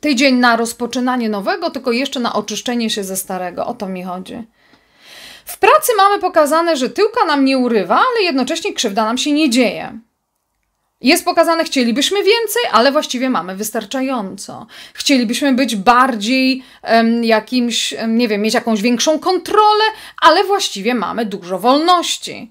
S1: tydzień na rozpoczynanie nowego, tylko jeszcze na oczyszczenie się ze starego. O to mi chodzi. W pracy mamy pokazane, że tyłka nam nie urywa, ale jednocześnie krzywda nam się nie dzieje. Jest pokazane, chcielibyśmy więcej, ale właściwie mamy wystarczająco. Chcielibyśmy być bardziej um, jakimś, nie wiem, mieć jakąś większą kontrolę, ale właściwie mamy dużo wolności.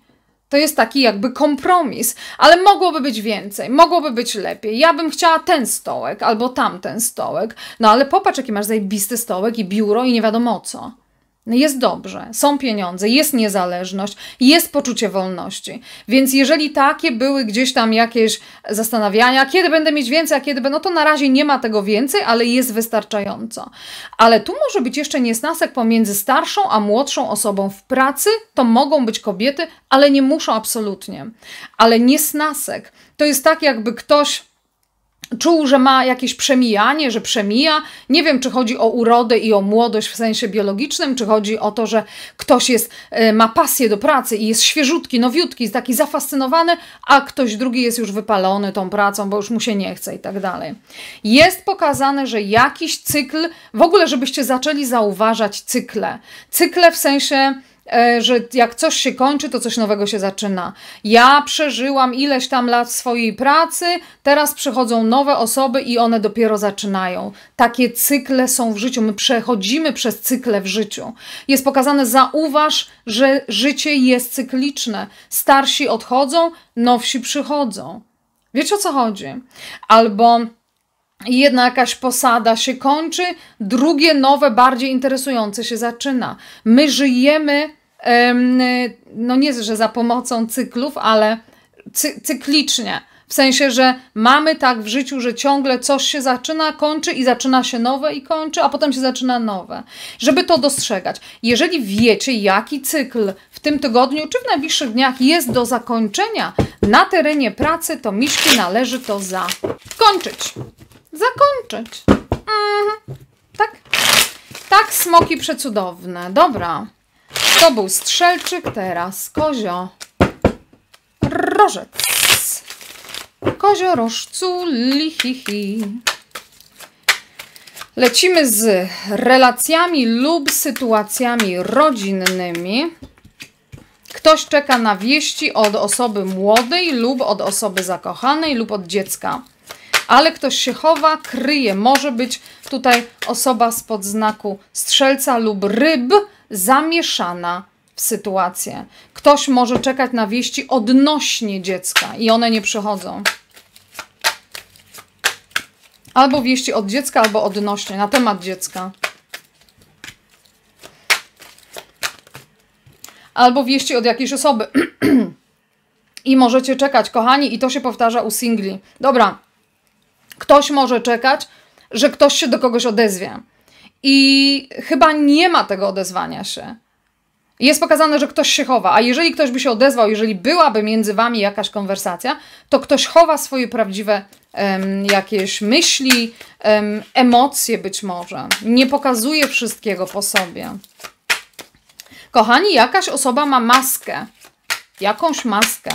S1: To jest taki jakby kompromis, ale mogłoby być więcej, mogłoby być lepiej. Ja bym chciała ten stołek albo tamten stołek, no ale popatrz, jaki masz zajebisty stołek i biuro i nie wiadomo co. No jest dobrze, są pieniądze, jest niezależność, jest poczucie wolności. Więc jeżeli takie były gdzieś tam jakieś zastanawiania, kiedy będę mieć więcej, a kiedy będę, no to na razie nie ma tego więcej, ale jest wystarczająco. Ale tu może być jeszcze niesnasek pomiędzy starszą a młodszą osobą w pracy. To mogą być kobiety, ale nie muszą absolutnie. Ale niesnasek to jest tak, jakby ktoś czuł, że ma jakieś przemijanie, że przemija. Nie wiem, czy chodzi o urodę i o młodość w sensie biologicznym, czy chodzi o to, że ktoś jest, e, ma pasję do pracy i jest świeżutki, nowiutki, jest taki zafascynowany, a ktoś drugi jest już wypalony tą pracą, bo już mu się nie chce i tak dalej. Jest pokazane, że jakiś cykl, w ogóle żebyście zaczęli zauważać cykle. Cykle w sensie że jak coś się kończy, to coś nowego się zaczyna. Ja przeżyłam ileś tam lat swojej pracy, teraz przychodzą nowe osoby i one dopiero zaczynają. Takie cykle są w życiu. My przechodzimy przez cykle w życiu. Jest pokazane, zauważ, że życie jest cykliczne. Starsi odchodzą, nowsi przychodzą. Wiecie o co chodzi? Albo jedna jakaś posada się kończy, drugie nowe, bardziej interesujące się zaczyna. My żyjemy, no nie, że za pomocą cyklów, ale cy cyklicznie. W sensie, że mamy tak w życiu, że ciągle coś się zaczyna, kończy i zaczyna się nowe i kończy, a potem się zaczyna nowe. Żeby to dostrzegać. Jeżeli wiecie, jaki cykl w tym tygodniu czy w najbliższych dniach jest do zakończenia na terenie pracy, to miszki należy to zakończyć zakończyć. Mhm. Tak? Tak, smoki przecudowne. Dobra. To był strzelczyk, teraz kozio. Rożec. Kozio rożcu lihihi. Lecimy z relacjami lub sytuacjami rodzinnymi. Ktoś czeka na wieści od osoby młodej lub od osoby zakochanej lub od dziecka. Ale ktoś się chowa, kryje. Może być tutaj osoba spod znaku strzelca lub ryb zamieszana w sytuację. Ktoś może czekać na wieści odnośnie dziecka i one nie przychodzą. Albo wieści od dziecka, albo odnośnie, na temat dziecka. Albo wieści od jakiejś osoby. (clears throat) I możecie czekać, kochani, i to się powtarza u singli. Dobra, ktoś może czekać, że ktoś się do kogoś odezwie. I chyba nie ma tego odezwania się. Jest pokazane, że ktoś się chowa, a jeżeli ktoś by się odezwał, jeżeli byłaby między wami jakaś konwersacja, to ktoś chowa swoje prawdziwe um, jakieś myśli, um, emocje być może. Nie pokazuje wszystkiego po sobie. Kochani, jakaś osoba ma maskę. Jakąś maskę.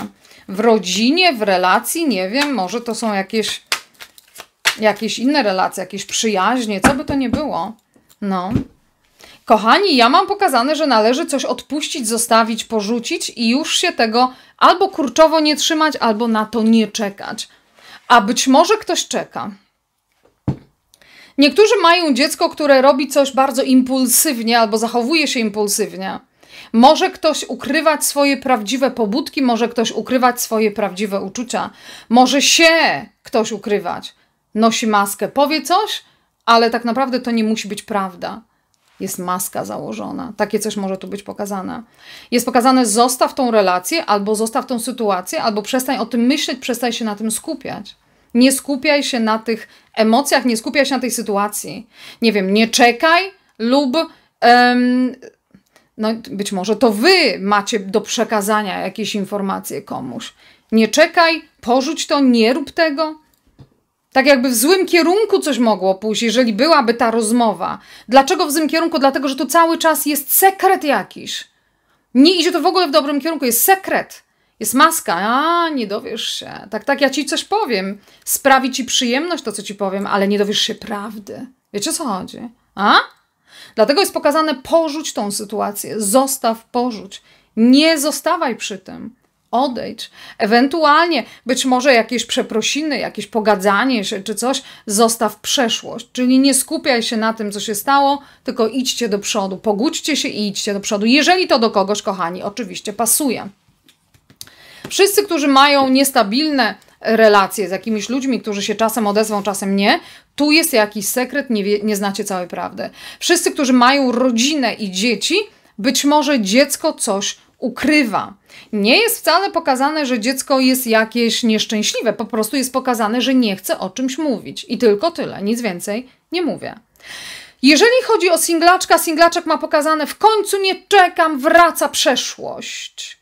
S1: W rodzinie, w relacji, nie wiem, może to są jakieś, jakieś inne relacje, jakieś przyjaźnie, co by to nie było. No. Kochani, ja mam pokazane, że należy coś odpuścić, zostawić, porzucić i już się tego albo kurczowo nie trzymać, albo na to nie czekać. A być może ktoś czeka. Niektórzy mają dziecko, które robi coś bardzo impulsywnie albo zachowuje się impulsywnie. Może ktoś ukrywać swoje prawdziwe pobudki, może ktoś ukrywać swoje prawdziwe uczucia, może się ktoś ukrywać. Nosi maskę, powie coś, ale tak naprawdę to nie musi być prawda jest maska założona. Takie coś może tu być pokazane. Jest pokazane, zostaw tą relację, albo zostaw tą sytuację, albo przestań o tym myśleć, przestań się na tym skupiać. Nie skupiaj się na tych emocjach, nie skupiaj się na tej sytuacji. Nie wiem, nie czekaj lub um, no być może to wy macie do przekazania jakieś informacje komuś. Nie czekaj, porzuć to, nie rób tego. Tak jakby w złym kierunku coś mogło pójść, jeżeli byłaby ta rozmowa. Dlaczego w złym kierunku? Dlatego, że tu cały czas jest sekret jakiś. Nie idzie to w ogóle w dobrym kierunku, jest sekret. Jest maska, a nie dowiesz się. Tak, tak, ja ci coś powiem. Sprawi ci przyjemność to, co ci powiem, ale nie dowiesz się prawdy. Wiecie, o co chodzi? A? Dlatego jest pokazane, porzuć tą sytuację, zostaw, porzuć. Nie zostawaj przy tym odejdź. Ewentualnie być może jakieś przeprosiny, jakieś pogadzanie się czy coś, zostaw przeszłość. Czyli nie skupiaj się na tym, co się stało, tylko idźcie do przodu. Pogódźcie się i idźcie do przodu. Jeżeli to do kogoś, kochani, oczywiście pasuje. Wszyscy, którzy mają niestabilne relacje z jakimiś ludźmi, którzy się czasem odezwą, czasem nie, tu jest jakiś sekret, nie, wie, nie znacie całej prawdy. Wszyscy, którzy mają rodzinę i dzieci, być może dziecko coś ukrywa. Nie jest wcale pokazane, że dziecko jest jakieś nieszczęśliwe, po prostu jest pokazane, że nie chce o czymś mówić. I tylko tyle, nic więcej nie mówię. Jeżeli chodzi o singlaczka, singlaczek ma pokazane w końcu nie czekam, wraca przeszłość.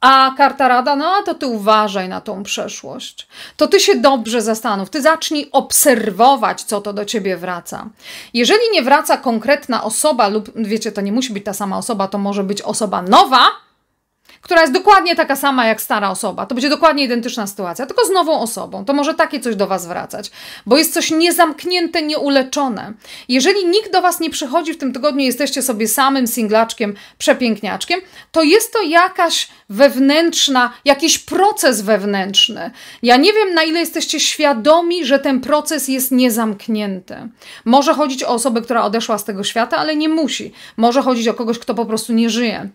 S1: A karta rada, no to ty uważaj na tą przeszłość. To ty się dobrze zastanów, ty zacznij obserwować, co to do ciebie wraca. Jeżeli nie wraca konkretna osoba, lub wiecie, to nie musi być ta sama osoba, to może być osoba nowa, która jest dokładnie taka sama jak stara osoba. To będzie dokładnie identyczna sytuacja, tylko z nową osobą. To może takie coś do Was wracać, bo jest coś niezamknięte, nieuleczone. Jeżeli nikt do Was nie przychodzi w tym tygodniu, jesteście sobie samym singlaczkiem, przepiękniaczkiem, to jest to jakaś wewnętrzna, jakiś proces wewnętrzny. Ja nie wiem, na ile jesteście świadomi, że ten proces jest niezamknięty. Może chodzić o osobę, która odeszła z tego świata, ale nie musi. Może chodzić o kogoś, kto po prostu nie żyje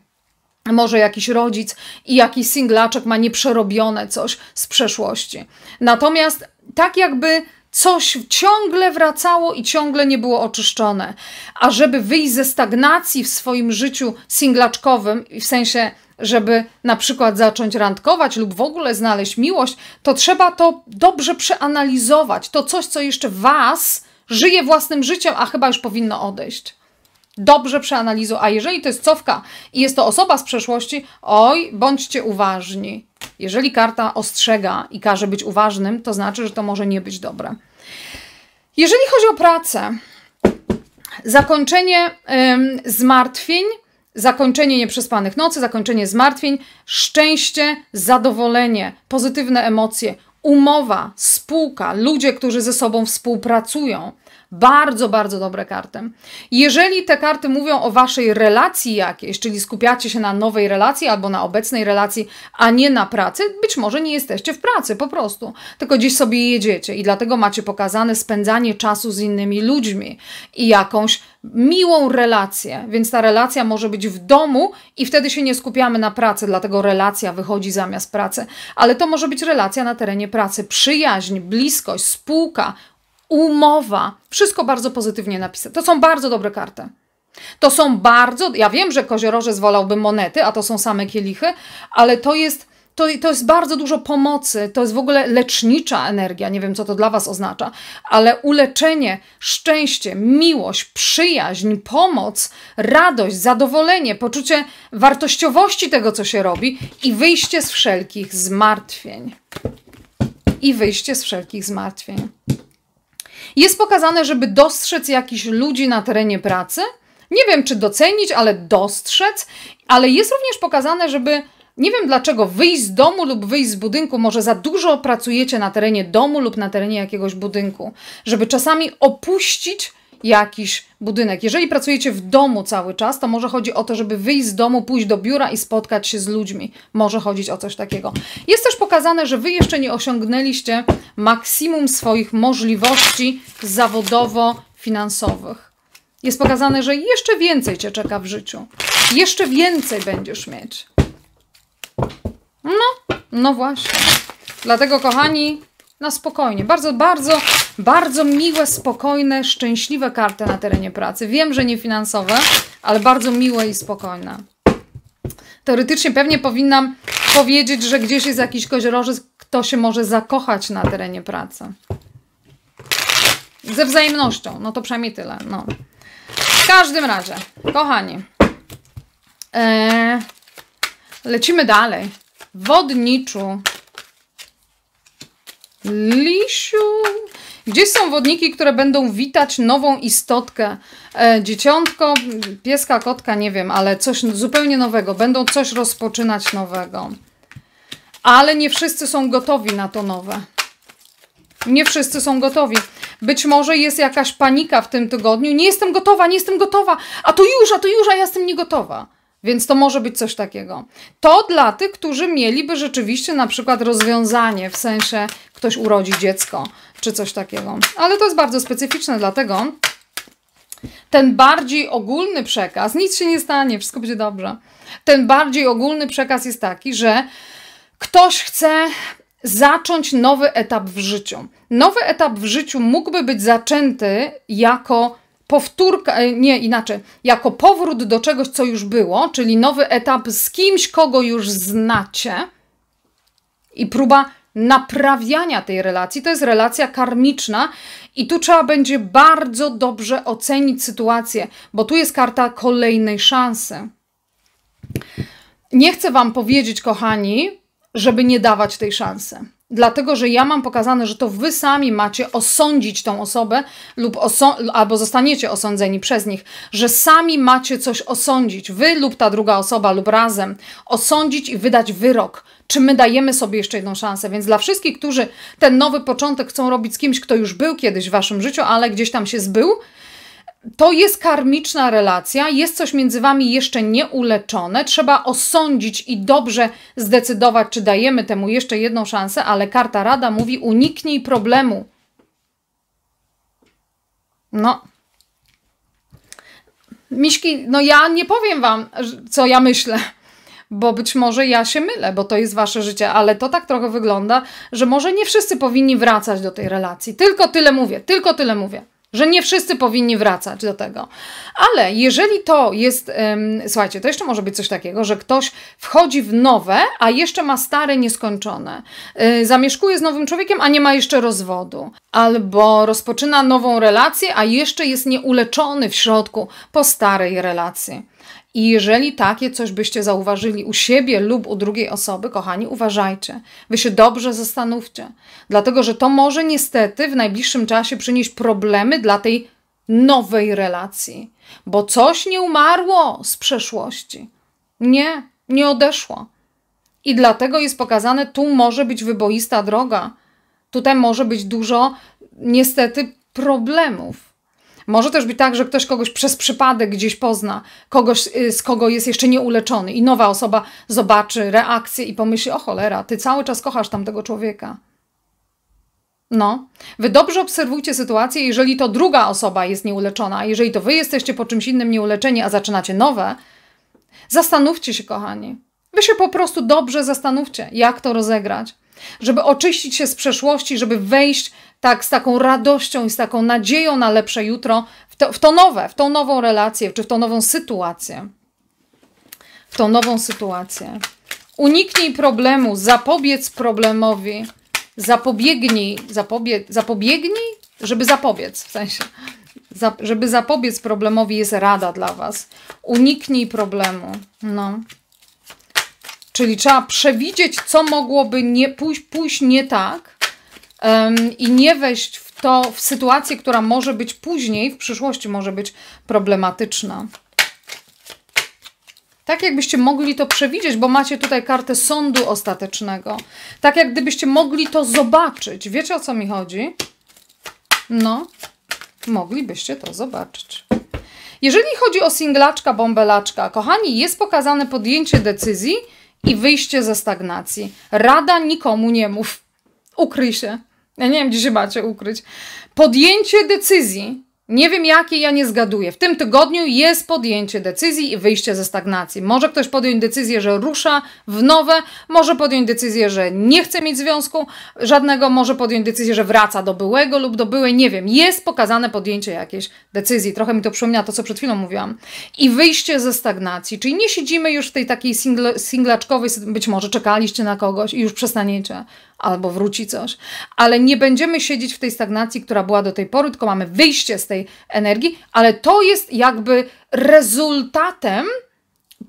S1: może jakiś rodzic i jakiś singlaczek ma nieprzerobione coś z przeszłości. Natomiast tak jakby coś ciągle wracało i ciągle nie było oczyszczone. A żeby wyjść ze stagnacji w swoim życiu singlaczkowym, w sensie, żeby na przykład zacząć randkować lub w ogóle znaleźć miłość, to trzeba to dobrze przeanalizować. To coś, co jeszcze Was żyje własnym życiem, a chyba już powinno odejść dobrze przeanalizuj. A jeżeli to jest cofka i jest to osoba z przeszłości, oj, bądźcie uważni. Jeżeli karta ostrzega i każe być uważnym, to znaczy, że to może nie być dobre. Jeżeli chodzi o pracę, zakończenie ym, zmartwień, zakończenie nieprzespanych nocy, zakończenie zmartwień, szczęście, zadowolenie, pozytywne emocje, umowa, spółka, ludzie, którzy ze sobą współpracują. Bardzo, bardzo dobre karty. Jeżeli te karty mówią o waszej relacji jakiejś, czyli skupiacie się na nowej relacji albo na obecnej relacji, a nie na pracy, być może nie jesteście w pracy po prostu, tylko gdzieś sobie jedziecie i dlatego macie pokazane spędzanie czasu z innymi ludźmi i jakąś miłą relację. Więc ta relacja może być w domu i wtedy się nie skupiamy na pracy, dlatego relacja wychodzi zamiast pracy, ale to może być relacja na terenie pracy, przyjaźń, bliskość, spółka, umowa. Wszystko bardzo pozytywnie napisane. To są bardzo dobre karty. To są bardzo. Ja wiem, że koziorożec wolałby monety, a to są same kielichy, ale to jest. To, to jest bardzo dużo pomocy, to jest w ogóle lecznicza energia. Nie wiem, co to dla Was oznacza, ale uleczenie, szczęście, miłość, przyjaźń, pomoc, radość, zadowolenie, poczucie wartościowości tego, co się robi i wyjście z wszelkich zmartwień. I wyjście z wszelkich zmartwień. Jest pokazane, żeby dostrzec jakichś ludzi na terenie pracy. Nie wiem, czy docenić, ale dostrzec, ale jest również pokazane, żeby nie wiem dlaczego wyjść z domu lub wyjść z budynku, może za dużo pracujecie na terenie domu lub na terenie jakiegoś budynku, żeby czasami opuścić jakiś budynek. Jeżeli pracujecie w domu cały czas, to może chodzi o to, żeby wyjść z domu, pójść do biura i spotkać się z ludźmi. Może chodzić o coś takiego. Jest też pokazane, że wy jeszcze nie osiągnęliście maksimum swoich możliwości zawodowo-finansowych. Jest pokazane, że jeszcze więcej cię czeka w życiu. Jeszcze więcej będziesz mieć. No, no właśnie. Dlatego, kochani, na spokojnie. Bardzo, bardzo, bardzo miłe, spokojne, szczęśliwe karty na terenie pracy. Wiem, że nie finansowe, ale bardzo miłe i spokojne. Teoretycznie pewnie powinnam powiedzieć, że gdzieś jest jakiś koziorożec, kto się może zakochać na terenie pracy. Ze wzajemnością, no to przynajmniej tyle. No. W każdym razie, kochani, ee, lecimy dalej. Wodniczu. Lisiu. Gdzie są wodniki, które będą witać nową istotkę? E, dzieciątko, pieska, kotka, nie wiem, ale coś zupełnie nowego. Będą coś rozpoczynać nowego. Ale nie wszyscy są gotowi na to nowe. Nie wszyscy są gotowi. Być może jest jakaś panika w tym tygodniu. Nie jestem gotowa, nie jestem gotowa. A to już, a to już, a ja jestem niegotowa. Więc to może być coś takiego. To dla tych, którzy mieliby rzeczywiście na przykład rozwiązanie, w sensie ktoś urodzi dziecko, czy coś takiego. Ale to jest bardzo specyficzne, dlatego ten bardziej ogólny przekaz, nic się nie stanie, wszystko będzie dobrze. Ten bardziej ogólny przekaz jest taki, że ktoś chce zacząć nowy etap w życiu. Nowy etap w życiu mógłby być zaczęty jako powtórka, e, nie inaczej, jako powrót do czegoś, co już było, czyli nowy etap z kimś, kogo już znacie i próba naprawiania tej relacji. To jest relacja karmiczna i tu trzeba będzie bardzo dobrze ocenić sytuację, bo tu jest karta kolejnej szansy. Nie chcę Wam powiedzieć, kochani, żeby nie dawać tej szansy dlatego że ja mam pokazane, że to wy sami macie osądzić tą osobę lub albo zostaniecie osądzeni przez nich, że sami macie coś osądzić, wy lub ta druga osoba lub razem osądzić i wydać wyrok. Czy my dajemy sobie jeszcze jedną szansę? Więc dla wszystkich, którzy ten nowy początek chcą robić z kimś, kto już był kiedyś w waszym życiu, ale gdzieś tam się zbył, to jest karmiczna relacja, jest coś między wami jeszcze nieuleczone. Trzeba osądzić i dobrze zdecydować, czy dajemy temu jeszcze jedną szansę, ale karta rada mówi: uniknij problemu. No. Miśki, no ja nie powiem wam, co ja myślę, bo być może ja się mylę, bo to jest wasze życie, ale to tak trochę wygląda, że może nie wszyscy powinni wracać do tej relacji. Tylko tyle mówię, tylko tyle mówię że nie wszyscy powinni wracać do tego. Ale jeżeli to jest, słuchajcie, to jeszcze może być coś takiego, że ktoś wchodzi w nowe, a jeszcze ma stare nieskończone. Yy, zamieszkuje z nowym człowiekiem, a nie ma jeszcze rozwodu. Albo rozpoczyna nową relację, a jeszcze jest nieuleczony w środku po starej relacji. I jeżeli takie coś byście zauważyli u siebie lub u drugiej osoby, kochani, uważajcie. Wy się dobrze zastanówcie, dlatego że to może niestety w najbliższym czasie przynieść problemy dla tej nowej relacji, bo coś nie umarło z przeszłości. Nie, nie odeszło. I dlatego jest pokazane, tu może być wyboista droga. Tutaj może być dużo, niestety, problemów. Może też być tak, że ktoś kogoś przez przypadek gdzieś pozna, kogoś, y, z kogo jest jeszcze nieuleczony, i nowa osoba zobaczy reakcję i pomyśli: O cholera, ty cały czas kochasz tamtego człowieka. No, wy dobrze obserwujcie sytuację, jeżeli to druga osoba jest nieuleczona, a jeżeli to wy jesteście po czymś innym nieuleczeni, a zaczynacie nowe, zastanówcie się, kochani. Wy się po prostu dobrze zastanówcie, jak to rozegrać, żeby oczyścić się z przeszłości, żeby wejść tak z taką radością i z taką nadzieją na lepsze jutro w to, w to nowe, w tą nową relację, czy w tą nową sytuację. W tą nową sytuację. Uniknij problemu, zapobiec problemowi, zapobiegnij, zapobie, zapobiegnij, żeby zapobiec, w sensie, za, żeby zapobiec problemowi jest rada dla Was. Uniknij problemu, no. Czyli trzeba przewidzieć, co mogłoby nie, pójść, pójść nie tak um, i nie wejść w to, w sytuację, która może być później, w przyszłości może być problematyczna. Tak jakbyście mogli to przewidzieć, bo macie tutaj kartę sądu ostatecznego. Tak jak gdybyście mogli to zobaczyć. Wiecie o co mi chodzi? No, moglibyście to zobaczyć. Jeżeli chodzi o singlaczka, bąbelaczka, kochani, jest pokazane podjęcie decyzji i wyjście ze stagnacji. Rada nikomu nie mów. Ukryj się. Ja nie wiem, gdzie się macie ukryć. Podjęcie decyzji nie wiem jakie, ja nie zgaduję. W tym tygodniu jest podjęcie decyzji i wyjście ze stagnacji. Może ktoś podjąć decyzję, że rusza w nowe, może podjąć decyzję, że nie chce mieć związku żadnego, może podjąć decyzję, że wraca do byłego lub do byłej, nie wiem. Jest pokazane podjęcie jakiejś decyzji. Trochę mi to przypomina to, co przed chwilą mówiłam. I wyjście ze stagnacji, czyli nie siedzimy już w tej takiej single, singlaczkowej, być może czekaliście na kogoś i już przestaniecie albo wróci coś, ale nie będziemy siedzieć w tej stagnacji, która była do tej pory, tylko mamy wyjście z tej energii, ale to jest jakby rezultatem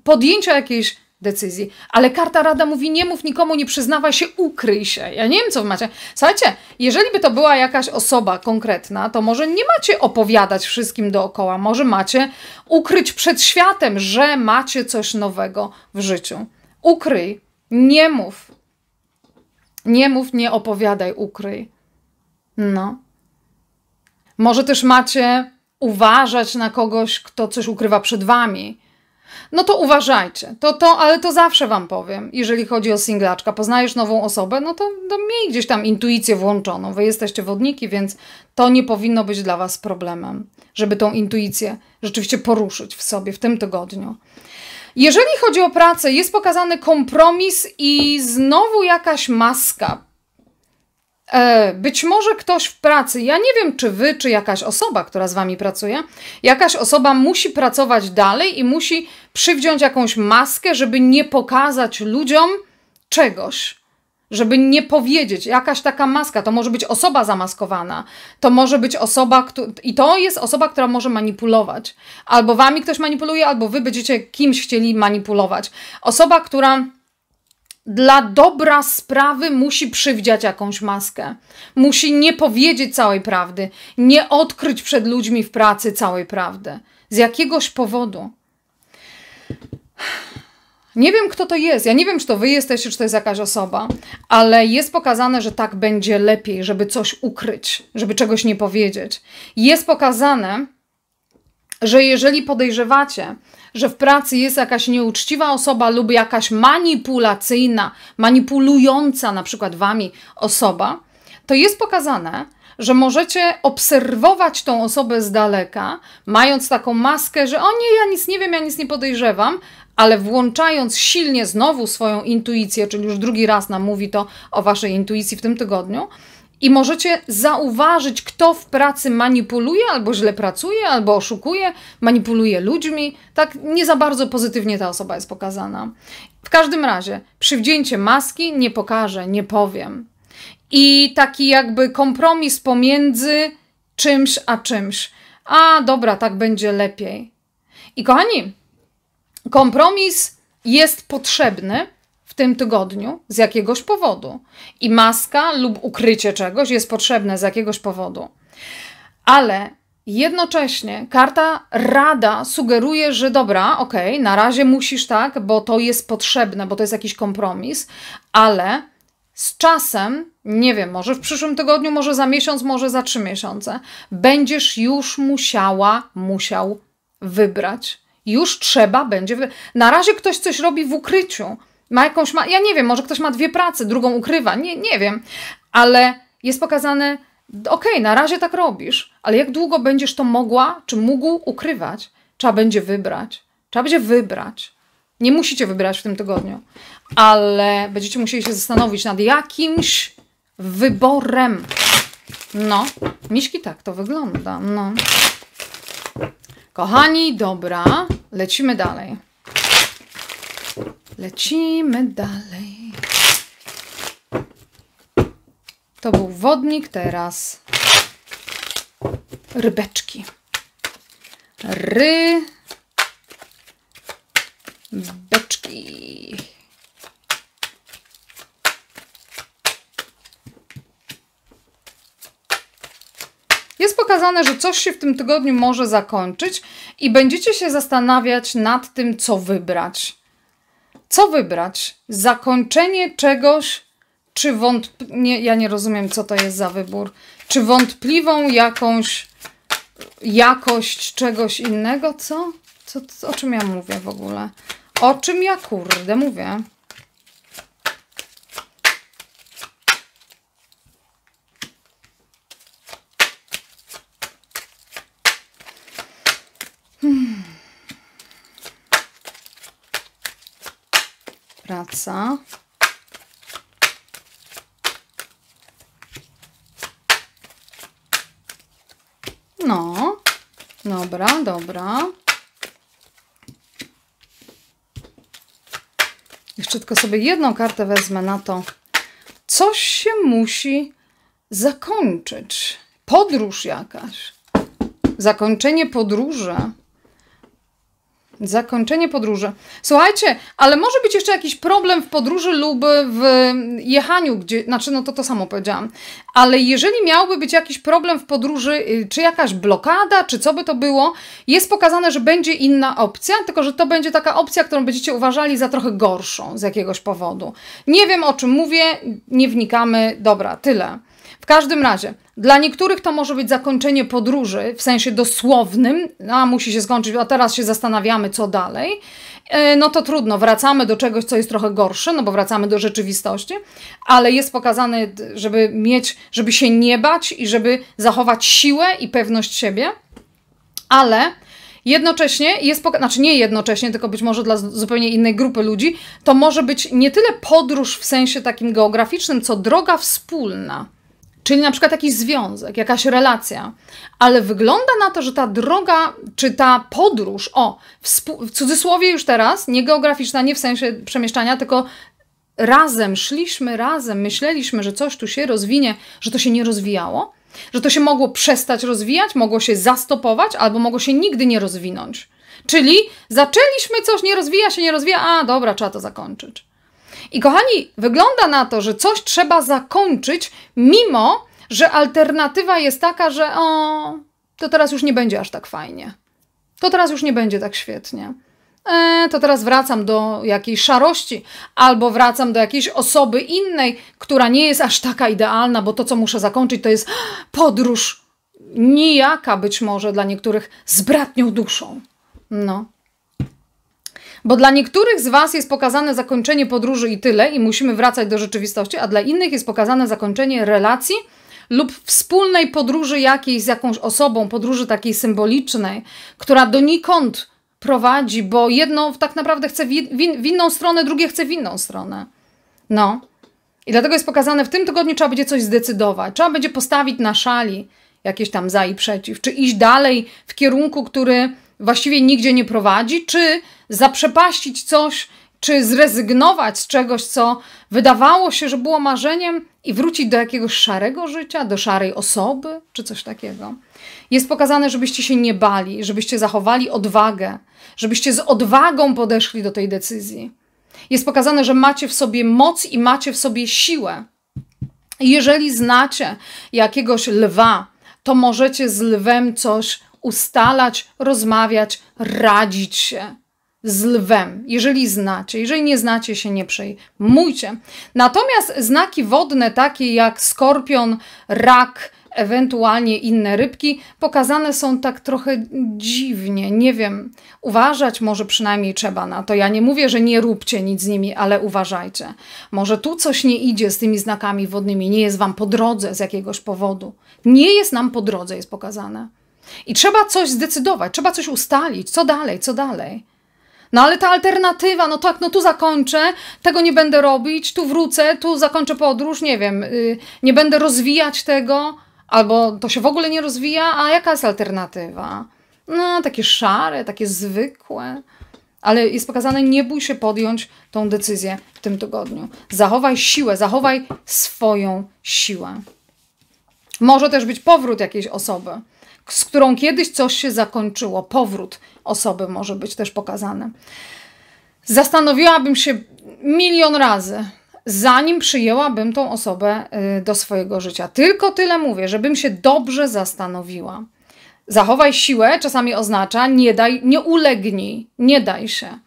S1: podjęcia jakiejś decyzji. Ale karta rada mówi: nie mów nikomu, nie przyznawaj się, ukryj się. Ja nie wiem, co wy macie. Słuchajcie, jeżeli by to była jakaś osoba konkretna, to może nie macie opowiadać wszystkim dookoła, może macie ukryć przed światem, że macie coś nowego w życiu. Ukryj, nie mów. Nie mów, nie opowiadaj, ukryj. No. Może też macie uważać na kogoś, kto coś ukrywa przed wami. No to uważajcie. To, to, ale to zawsze wam powiem, jeżeli chodzi o singlaczka. Poznajesz nową osobę, no to, to miej gdzieś tam intuicję włączoną. Wy jesteście wodniki, więc to nie powinno być dla was problemem, żeby tą intuicję rzeczywiście poruszyć w sobie w tym tygodniu. Jeżeli chodzi o pracę, jest pokazany kompromis i znowu jakaś maska. E, być może ktoś w pracy, ja nie wiem, czy wy, czy jakaś osoba, która z wami pracuje, jakaś osoba musi pracować dalej i musi przywdziąć jakąś maskę, żeby nie pokazać ludziom czegoś żeby nie powiedzieć, jakaś taka maska, to może być osoba zamaskowana, to może być osoba, i to jest osoba, która może manipulować. Albo wami ktoś manipuluje, albo wy będziecie kimś chcieli manipulować. Osoba, która dla dobra sprawy musi przywdziać jakąś maskę. Musi nie powiedzieć całej prawdy, nie odkryć przed ludźmi w pracy całej prawdy. Z jakiegoś powodu. Nie wiem, kto to jest. Ja nie wiem, czy to wy jesteście, czy to jest jakaś osoba, ale jest pokazane, że tak będzie lepiej, żeby coś ukryć, żeby czegoś nie powiedzieć. Jest pokazane, że jeżeli podejrzewacie, że w pracy jest jakaś nieuczciwa osoba lub jakaś manipulacyjna, manipulująca na przykład wami osoba, to jest pokazane, że możecie obserwować tą osobę z daleka, mając taką maskę, że o nie, ja nic nie wiem, ja nic nie podejrzewam, ale włączając silnie znowu swoją intuicję, czyli już drugi raz nam mówi to o waszej intuicji w tym tygodniu, i możecie zauważyć, kto w pracy manipuluje, albo źle pracuje, albo oszukuje, manipuluje ludźmi. Tak nie za bardzo pozytywnie ta osoba jest pokazana. W każdym razie, przywdzięcie maski nie pokażę, nie powiem. I taki jakby kompromis pomiędzy czymś a czymś. A dobra, tak będzie lepiej. I kochani, kompromis jest potrzebny w tym tygodniu z jakiegoś powodu. I maska lub ukrycie czegoś jest potrzebne z jakiegoś powodu. Ale jednocześnie karta rada sugeruje, że dobra, okej, okay, na razie musisz tak, bo to jest potrzebne, bo to jest jakiś kompromis, ale z czasem, nie wiem, może w przyszłym tygodniu, może za miesiąc, może za trzy miesiące, będziesz już musiała, musiał wybrać. Już trzeba będzie. Na razie ktoś coś robi w ukryciu. Ma jakąś, ma, ja nie wiem, może ktoś ma dwie prace, drugą ukrywa, nie, nie wiem, ale jest pokazane, okej, okay, na razie tak robisz, ale jak długo będziesz to mogła, czy mógł ukrywać? Trzeba będzie wybrać. Trzeba będzie wybrać. Nie musicie wybierać w tym tygodniu, ale będziecie musieli się zastanowić nad jakimś wyborem. No, miśki tak to wygląda. No. Kochani, dobra, lecimy dalej. Lecimy dalej. To był wodnik, teraz rybeczki. Ry. Beczki. Jest pokazane, że coś się w tym tygodniu może zakończyć i będziecie się zastanawiać nad tym, co wybrać. Co wybrać? Zakończenie czegoś, czy wątpliwie. Ja nie rozumiem, co to jest za wybór. Czy wątpliwą jakąś jakość czegoś innego? Co, co o czym ja mówię w ogóle? O czym ja kurde mówię? Hmm. Praca. No, dobra, dobra. Jeszcze tylko sobie jedną kartę wezmę na to. Coś się musi zakończyć. Podróż jakaś. Zakończenie podróży. Zakończenie podróży. Słuchajcie, ale może być jeszcze jakiś problem w podróży lub w jechaniu, gdzie, znaczy no to to samo powiedziałam, ale jeżeli miałby być jakiś problem w podróży, y, czy jakaś blokada, czy co by to było, jest pokazane, że będzie inna opcja, tylko że to będzie taka opcja, którą będziecie uważali za trochę gorszą z jakiegoś powodu. Nie wiem o czym mówię, nie wnikamy, dobra, tyle. W każdym razie, dla niektórych to może być zakończenie podróży w sensie dosłownym, a musi się skończyć, a teraz się zastanawiamy, co dalej. E, no to trudno, wracamy do czegoś, co jest trochę gorsze, no bo wracamy do rzeczywistości, ale jest pokazane, żeby mieć, żeby się nie bać i żeby zachować siłę i pewność siebie, ale Jednocześnie jest, znaczy nie jednocześnie, tylko być może dla zupełnie innej grupy ludzi, to może być nie tyle podróż w sensie takim geograficznym, co droga wspólna. Czyli na przykład jakiś związek, jakaś relacja, ale wygląda na to, że ta droga, czy ta podróż, o, w, cudzysłowie już teraz, nie geograficzna, nie w sensie przemieszczania, tylko razem, szliśmy razem, myśleliśmy, że coś tu się rozwinie, że to się nie rozwijało, że to się mogło przestać rozwijać, mogło się zastopować, albo mogło się nigdy nie rozwinąć. Czyli zaczęliśmy coś, nie rozwija się, nie rozwija, a dobra, trzeba to zakończyć. I kochani, wygląda na to, że coś trzeba zakończyć, mimo że alternatywa jest taka, że o, to teraz już nie będzie aż tak fajnie. To teraz już nie będzie tak świetnie. E, to teraz wracam do jakiejś szarości, albo wracam do jakiejś osoby innej, która nie jest aż taka idealna, bo to, co muszę zakończyć, to jest podróż nijaka być może dla niektórych z bratnią duszą. No. Bo dla niektórych z Was jest pokazane zakończenie podróży i tyle, i musimy wracać do rzeczywistości, a dla innych jest pokazane zakończenie relacji lub wspólnej podróży jakiejś z jakąś osobą, podróży takiej symbolicznej, która donikąd prowadzi, bo jedno tak naprawdę chce w, inną stronę, drugie chce w inną stronę. No. I dlatego jest pokazane, w tym tygodniu trzeba będzie coś zdecydować. Trzeba będzie postawić na szali jakieś tam za i przeciw, czy iść dalej w kierunku, który właściwie nigdzie nie prowadzi, czy zaprzepaścić coś Czy zrezygnować z czegoś, co wydawało się, że było marzeniem, i wrócić do jakiegoś szarego życia, do szarej osoby, czy coś takiego? Jest pokazane, żebyście się nie bali, żebyście zachowali odwagę, żebyście z odwagą podeszli do tej decyzji. Jest pokazane, że macie w sobie moc i macie w sobie siłę. Jeżeli znacie jakiegoś lwa, to możecie z lwem coś ustalać, rozmawiać, radzić się z lwem, jeżeli znacie. Jeżeli nie znacie się, nie przejmujcie. Natomiast znaki wodne, takie jak skorpion, rak, ewentualnie inne rybki, pokazane są tak trochę dziwnie. Nie wiem, uważać może przynajmniej trzeba na to. Ja nie mówię, że nie róbcie nic z nimi, ale uważajcie. Może tu coś nie idzie z tymi znakami wodnymi, nie jest wam po drodze z jakiegoś powodu. Nie jest nam po drodze, jest pokazane. I trzeba coś zdecydować, trzeba coś ustalić, co dalej, co dalej. No ale ta alternatywa, no tak, no tu zakończę, tego nie będę robić, tu wrócę, tu zakończę podróż, nie wiem, yy, nie będę rozwijać tego, albo to się w ogóle nie rozwija, a jaka jest alternatywa? No, takie szare, takie zwykłe. Ale jest pokazane, nie bój się podjąć tą decyzję w tym tygodniu. Zachowaj siłę, zachowaj swoją siłę. Może też być powrót jakiejś osoby, z którą kiedyś coś się zakończyło. Powrót osoby może być też pokazany. Zastanowiłabym się milion razy, zanim przyjęłabym tą osobę y, do swojego życia. Tylko tyle mówię, żebym się dobrze zastanowiła. Zachowaj siłę czasami oznacza nie daj, nie ulegnij, nie daj się.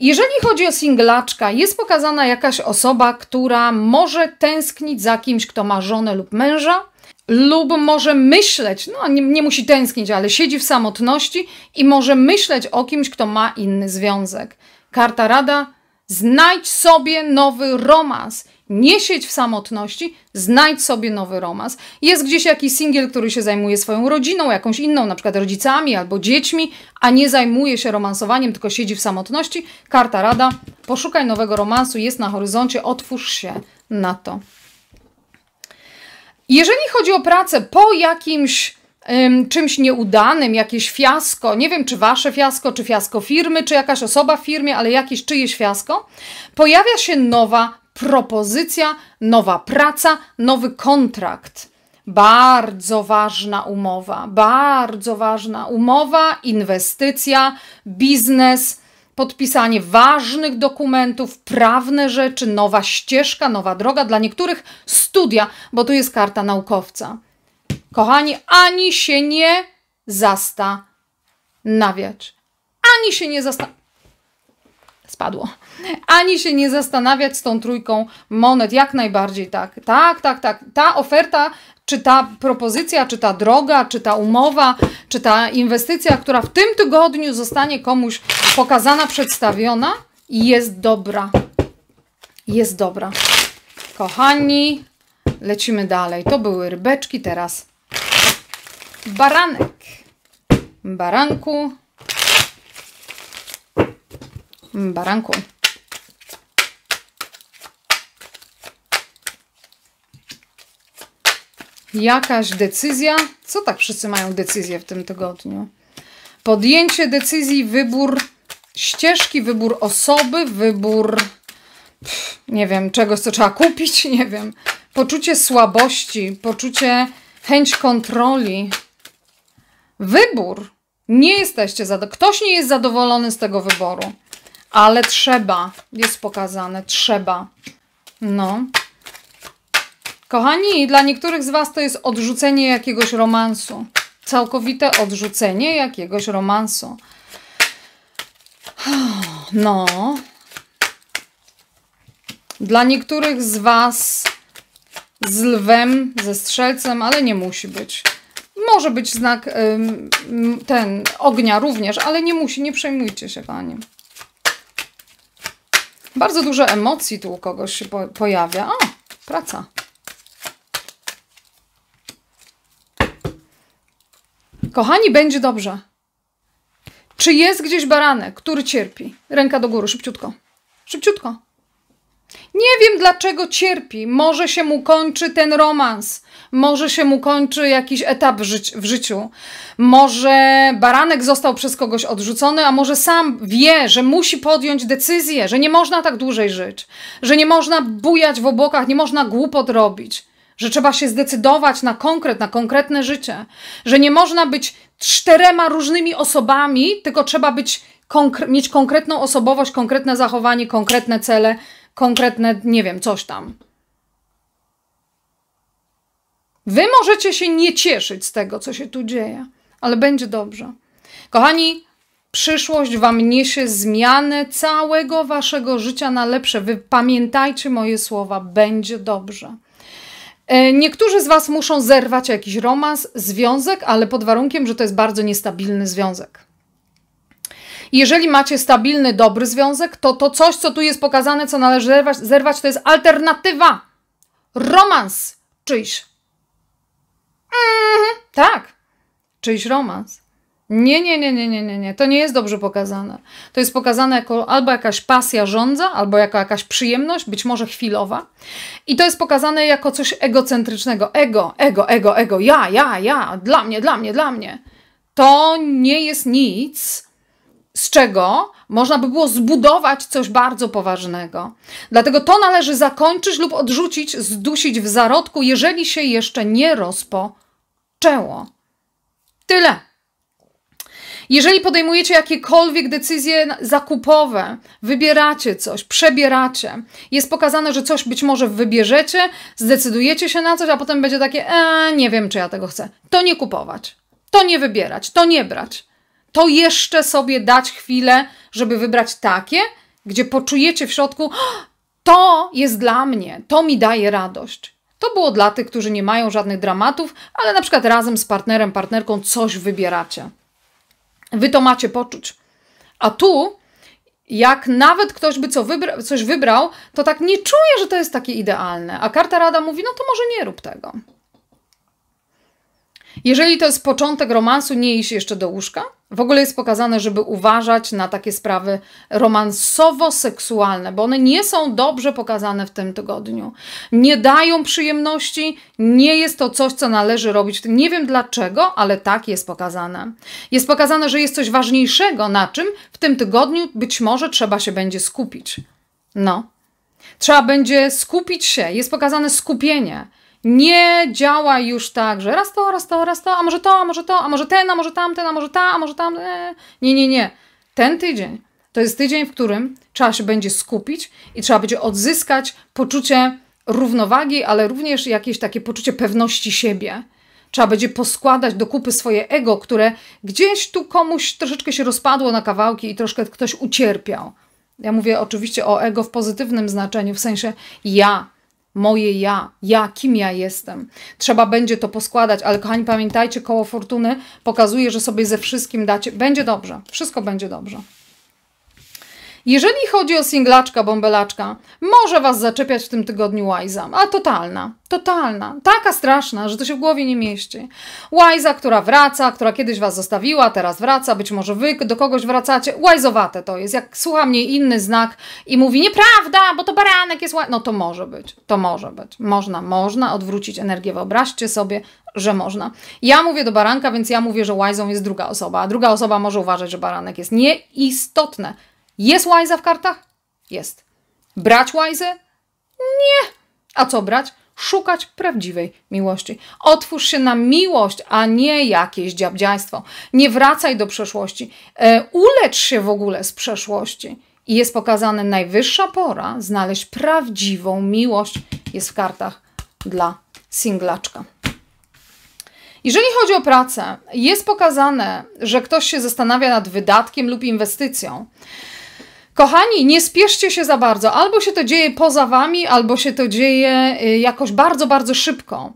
S1: Jeżeli chodzi o singlaczka, jest pokazana jakaś osoba, która może tęsknić za kimś, kto ma żonę lub męża, lub może myśleć, no nie, nie, musi tęsknić, ale siedzi w samotności i może myśleć o kimś, kto ma inny związek. Karta rada: znajdź sobie nowy romans. Nie siedź w samotności, znajdź sobie nowy romans. Jest gdzieś jakiś singiel, który się zajmuje swoją rodziną, jakąś inną, na przykład rodzicami albo dziećmi, a nie zajmuje się romansowaniem, tylko siedzi w samotności. Karta rada: poszukaj nowego romansu, jest na horyzoncie, otwórz się na to. Jeżeli chodzi o pracę po jakimś ym, czymś nieudanym, jakieś fiasko, nie wiem czy wasze fiasko, czy fiasko firmy, czy jakaś osoba w firmie, ale jakieś czyjeś fiasko, pojawia się nowa propozycja, nowa praca, nowy kontrakt. Bardzo ważna umowa, bardzo ważna umowa, inwestycja, biznes podpisanie ważnych dokumentów, prawne rzeczy, nowa ścieżka, nowa droga, dla niektórych studia, bo tu jest karta naukowca. Kochani, ani się nie zastanawiać. Ani się nie zastanawiać. Spadło. Ani się nie zastanawiać z tą trójką monet. Jak najbardziej tak. Tak, tak, tak. Ta oferta czy ta propozycja, czy ta droga, czy ta umowa, czy ta inwestycja, która w tym tygodniu zostanie komuś pokazana, przedstawiona, jest dobra. Jest dobra. Kochani, lecimy dalej. To były rybeczki, teraz baranek. Baranku. Baranku. jakaś decyzja. Co tak wszyscy mają decyzję w tym tygodniu? Podjęcie decyzji, wybór ścieżki, wybór osoby, wybór pff, nie wiem, czegoś, co trzeba kupić, (laughs) nie wiem. Poczucie słabości, poczucie chęć kontroli. Wybór. Nie jesteście zadowoleni. Ktoś nie jest zadowolony z tego wyboru, ale trzeba. Jest pokazane, trzeba. No. Kochani, dla niektórych z Was to jest odrzucenie jakiegoś romansu. Całkowite odrzucenie jakiegoś romansu. (sighs) No. Dla niektórych z Was z lwem, ze strzelcem, ale nie musi być. Może być znak ten ognia również, ale nie musi, nie przejmujcie się Pani. Bardzo dużo emocji tu u kogoś się pojawia. O, praca. Kochani, będzie dobrze. Czy jest gdzieś baranek, który cierpi? Ręka do góry, szybciutko. Szybciutko. Nie wiem dlaczego cierpi. Może się mu kończy ten romans. Może się mu kończy jakiś etap w, życi w życiu. Może baranek został przez kogoś odrzucony, a może sam wie, że musi podjąć decyzję, że nie można tak dłużej żyć, że nie można bujać w obłokach, nie można głupot robić, że trzeba się zdecydować na konkret, na konkretne życie, że nie można być czterema różnymi osobami, tylko trzeba być konkre mieć konkretną osobowość, konkretne zachowanie, konkretne cele, konkretne, nie wiem, coś tam. Wy możecie się nie cieszyć z tego, co się tu dzieje, ale będzie dobrze. Kochani, przyszłość wam niesie zmianę całego waszego życia na lepsze. Wy pamiętajcie moje słowa, będzie dobrze. E, niektórzy z Was muszą zerwać jakiś romans, związek, ale pod warunkiem, że to jest bardzo niestabilny związek. Jeżeli macie stabilny, dobry związek, to to coś, co tu jest pokazane, co należy zerwać, zerwać to jest alternatywa. Romans czyjś. Mhm, tak, czyjś romans. Nie, nie, nie, nie, nie, nie, nie. To nie jest dobrze pokazane. To jest pokazane jako albo jakaś pasja żądza, albo jako jakaś przyjemność, być może chwilowa. I to jest pokazane jako coś egocentrycznego. Ego, ego, ego, ego. Ja, ja, ja. Dla mnie, dla mnie, dla mnie. To nie jest nic, z czego można by było zbudować coś bardzo poważnego. Dlatego to należy zakończyć lub odrzucić, zdusić w zarodku, jeżeli się jeszcze nie rozpoczęło. Tyle. Jeżeli podejmujecie jakiekolwiek decyzje zakupowe, wybieracie coś, przebieracie, jest pokazane, że coś być może wybierzecie, zdecydujecie się na coś, a potem będzie takie, e, nie wiem, czy ja tego chcę. To nie kupować, to nie wybierać, to nie brać. To jeszcze sobie dać chwilę, żeby wybrać takie, gdzie poczujecie w środku, to jest dla mnie, to mi daje radość. To było dla tych, którzy nie mają żadnych dramatów, ale na przykład razem z partnerem, partnerką coś wybieracie. Wy to macie poczuć. A tu, jak nawet ktoś by co wybra coś wybrał, to tak nie czuje, że to jest takie idealne. A karta rada mówi, no to może nie rób tego. Jeżeli to jest początek romansu, nie iść jeszcze do łóżka. W ogóle jest pokazane, żeby uważać na takie sprawy romansowo-seksualne, bo one nie są dobrze pokazane w tym tygodniu. Nie dają przyjemności, nie jest to coś, co należy robić. Nie wiem dlaczego, ale tak jest pokazane. Jest pokazane, że jest coś ważniejszego, na czym w tym tygodniu być może trzeba się będzie skupić. No. Trzeba będzie skupić się. Jest pokazane skupienie. Nie działa już tak, że raz to, raz to, raz to, a może to, a może to, a może ten, a może tamten, a może ta, a może tam. E. Nie, nie, nie. Ten tydzień to jest tydzień, w którym trzeba się będzie skupić i trzeba będzie odzyskać poczucie równowagi, ale również jakieś takie poczucie pewności siebie. Trzeba będzie poskładać do kupy swoje ego, które gdzieś tu komuś troszeczkę się rozpadło na kawałki i troszkę ktoś ucierpiał. Ja mówię oczywiście o ego w pozytywnym znaczeniu, w sensie ja, moje ja, ja, kim ja jestem. Trzeba będzie to poskładać, ale kochani, pamiętajcie, koło fortuny pokazuje, że sobie ze wszystkim dacie. Będzie dobrze, wszystko będzie dobrze. Jeżeli chodzi o singlaczka, bąbelaczka, może was zaczepiać w tym tygodniu łajza, a totalna, totalna, taka straszna, że to się w głowie nie mieści. Łajza, która wraca, która kiedyś was zostawiła, teraz wraca, być może wy do kogoś wracacie. Łajzowate to jest, jak słucha mnie inny znak i mówi nieprawda, bo to baranek jest. No to może być, to może być. Można, można odwrócić energię. Wyobraźcie sobie, że można. Ja mówię do baranka, więc ja mówię, że łajzą jest druga osoba, a druga osoba może uważać, że baranek jest nieistotne. Jest łajza w kartach? Jest. Brać łajzę? Nie. A co brać? Szukać prawdziwej miłości. Otwórz się na miłość, a nie jakieś dziabdziajstwo. Nie wracaj do przeszłości. E, ulecz się w ogóle z przeszłości. I jest pokazane najwyższa pora znaleźć prawdziwą miłość. Jest w kartach dla singlaczka. Jeżeli chodzi o pracę, jest pokazane, że ktoś się zastanawia nad wydatkiem lub inwestycją. Kochani, nie spieszcie się za bardzo. Albo się to dzieje poza wami, albo się to dzieje y, jakoś bardzo, bardzo szybko.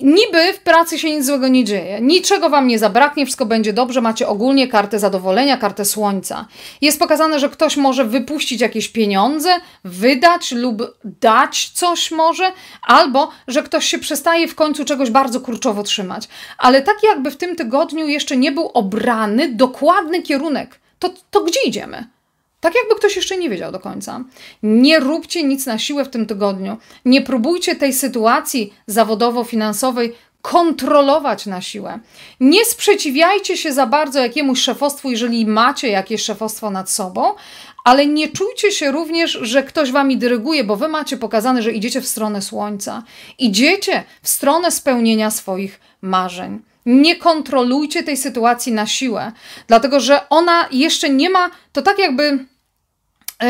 S1: Niby w pracy się nic złego nie dzieje, niczego wam nie zabraknie, wszystko będzie dobrze, macie ogólnie kartę zadowolenia, kartę słońca. Jest pokazane, że ktoś może wypuścić jakieś pieniądze, wydać lub dać coś może, albo że ktoś się przestaje w końcu czegoś bardzo kurczowo trzymać. Ale tak jakby w tym tygodniu jeszcze nie był obrany dokładny kierunek, to, to gdzie idziemy? Tak jakby ktoś jeszcze nie wiedział do końca. Nie róbcie nic na siłę w tym tygodniu. Nie próbujcie tej sytuacji zawodowo-finansowej kontrolować na siłę. Nie sprzeciwiajcie się za bardzo jakiemuś szefostwu, jeżeli macie jakieś szefostwo nad sobą, ale nie czujcie się również, że ktoś wami dyryguje, bo wy macie pokazane, że idziecie w stronę słońca. Idziecie w stronę spełnienia swoich marzeń. Nie kontrolujcie tej sytuacji na siłę, dlatego że ona jeszcze nie ma, to tak jakby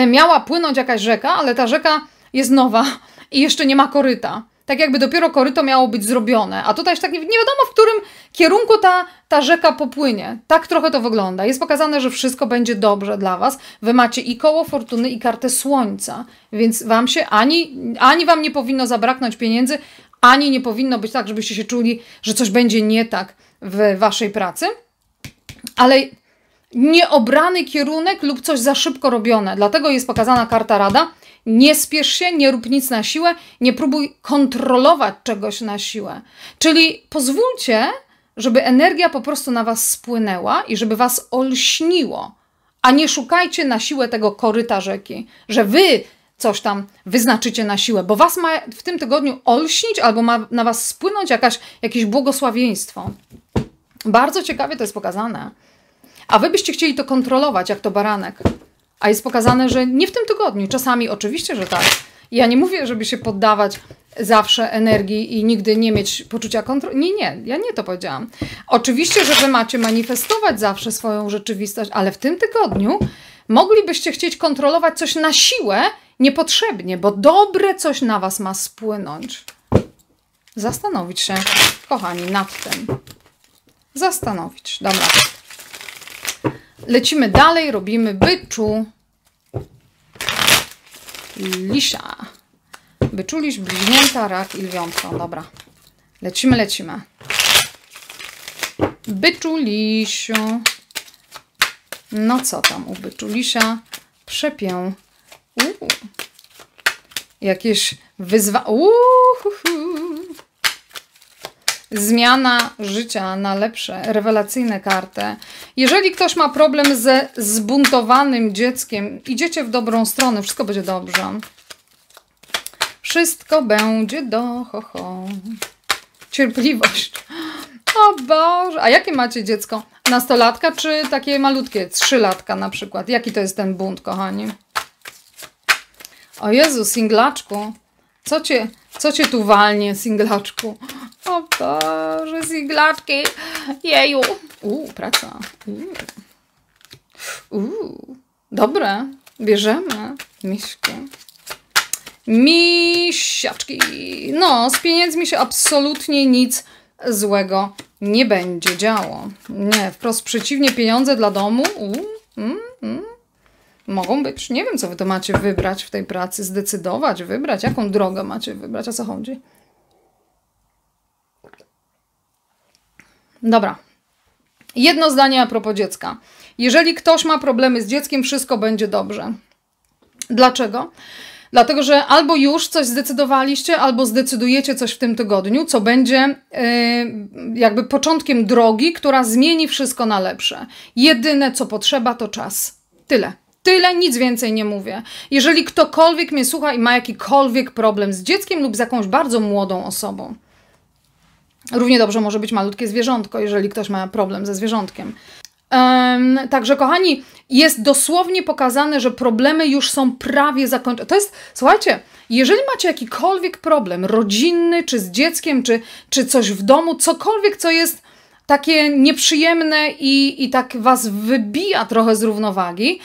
S1: miała płynąć jakaś rzeka, ale ta rzeka jest nowa i jeszcze nie ma koryta tak jakby dopiero koryto miało być zrobione, a tutaj tak nie wiadomo, w którym kierunku ta, ta rzeka popłynie. Tak trochę to wygląda. Jest pokazane, że wszystko będzie dobrze dla Was. Wy macie i koło fortuny, i kartę słońca, więc Wam się ani, ani Wam nie powinno zabraknąć pieniędzy, ani nie powinno być tak, żebyście się czuli, że coś będzie nie tak w Waszej pracy. Ale nieobrany kierunek lub coś za szybko robione. Dlatego jest pokazana karta rada nie spiesz się, nie rób nic na siłę, nie próbuj kontrolować czegoś na siłę. Czyli pozwólcie, żeby energia po prostu na was spłynęła i żeby was olśniło, a nie szukajcie na siłę tego koryta rzeki, że wy coś tam wyznaczycie na siłę, bo was ma w tym tygodniu olśnić albo ma na was spłynąć jakaś, jakieś błogosławieństwo. Bardzo ciekawie to jest pokazane. A wy byście chcieli to kontrolować, jak to baranek. A jest pokazane, że nie w tym tygodniu. Czasami oczywiście, że tak. Ja nie mówię, żeby się poddawać zawsze energii i nigdy nie mieć poczucia kontroli. Nie, nie, ja nie to powiedziałam. Oczywiście, że wy macie manifestować zawsze swoją rzeczywistość, ale w tym tygodniu moglibyście chcieć kontrolować coś na siłę niepotrzebnie, bo dobre coś na was ma spłynąć. Zastanowić się, kochani, nad tym. Zastanowić. Dobra. Lecimy dalej, robimy byczu. Lisia. Wyczuliś bliźnięta, rak i lwiątko. Dobra. Lecimy, lecimy. Byczulisiu. No co tam u byczulisia? Przepię. Uuu. Jakieś wyzwa... Zmiana życia na lepsze, rewelacyjne karty. Jeżeli ktoś ma problem ze zbuntowanym dzieckiem, idziecie w dobrą stronę, wszystko będzie dobrze. Wszystko będzie do ho, ho. Cierpliwość. O Boże, a jakie macie dziecko? Nastolatka czy takie malutkie? Trzylatka na przykład. Jaki to jest ten bunt, kochani? O Jezu, singlaczku. Co cię, co cię tu walnie, singlaczku? O Boże, singlaczki. Jeju. Uuu, praca. Uuu. Dobre. Bierzemy. Miśki. Misiaczki. No, z pieniędzmi się absolutnie nic złego nie będzie działo. Nie, wprost przeciwnie, pieniądze dla domu. Uuu. Mm, mm. Mogą być. Nie wiem, co wy to macie wybrać w tej pracy, zdecydować, wybrać, jaką drogę macie wybrać, o co chodzi. Dobra. Jedno zdanie a propos dziecka. Jeżeli ktoś ma problemy z dzieckiem, wszystko będzie dobrze. Dlaczego? Dlatego, że albo już coś zdecydowaliście, albo zdecydujecie coś w tym tygodniu, co będzie yy, jakby początkiem drogi, która zmieni wszystko na lepsze. Jedyne, co potrzeba, to czas. Tyle. Tyle, nic więcej nie mówię. Jeżeli ktokolwiek mnie słucha i ma jakikolwiek problem z dzieckiem lub z jakąś bardzo młodą osobą, równie dobrze może być malutkie zwierzątko, jeżeli ktoś ma problem ze zwierzątkiem. Także, kochani, jest dosłownie pokazane, że problemy już są prawie zakończone. To jest, słuchajcie, jeżeli macie jakikolwiek problem rodzinny, czy z dzieckiem, czy, czy coś w domu, cokolwiek, co jest takie nieprzyjemne i, i tak was wybija trochę z równowagi,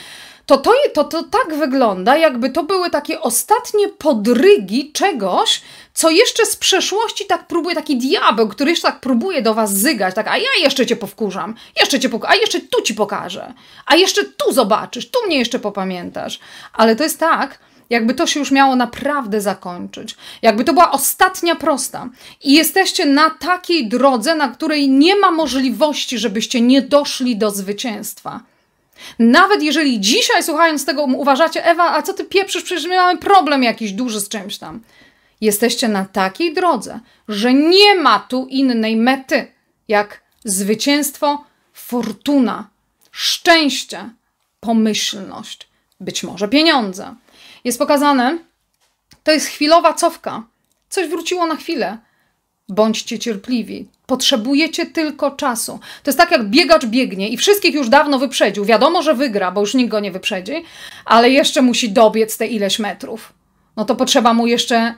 S1: to, to, to, to tak wygląda, jakby to były takie ostatnie podrygi czegoś, co jeszcze z przeszłości tak próbuje, taki diabeł, który jeszcze tak próbuje do was zygać, tak, a ja jeszcze cię powkurzam, jeszcze cię pok- a jeszcze tu ci pokażę, a jeszcze tu zobaczysz, tu mnie jeszcze popamiętasz. Ale to jest tak, jakby to się już miało naprawdę zakończyć. Jakby to była ostatnia prosta. I jesteście na takiej drodze, na której nie ma możliwości, żebyście nie doszli do zwycięstwa. Nawet jeżeli dzisiaj, słuchając tego, uważacie, Ewa, a co ty pieprzysz, przecież my mamy problem jakiś duży z czymś tam. Jesteście na takiej drodze, że nie ma tu innej mety, jak zwycięstwo, fortuna, szczęście, pomyślność, być może pieniądze. Jest pokazane, to jest chwilowa cofka. Coś wróciło na chwilę. Bądźcie cierpliwi. Potrzebujecie tylko czasu. To jest tak, jak biegacz biegnie i wszystkich już dawno wyprzedził. Wiadomo, że wygra, bo już nikt go nie wyprzedzi, ale jeszcze musi dobiec te ileś metrów. No to potrzeba mu jeszcze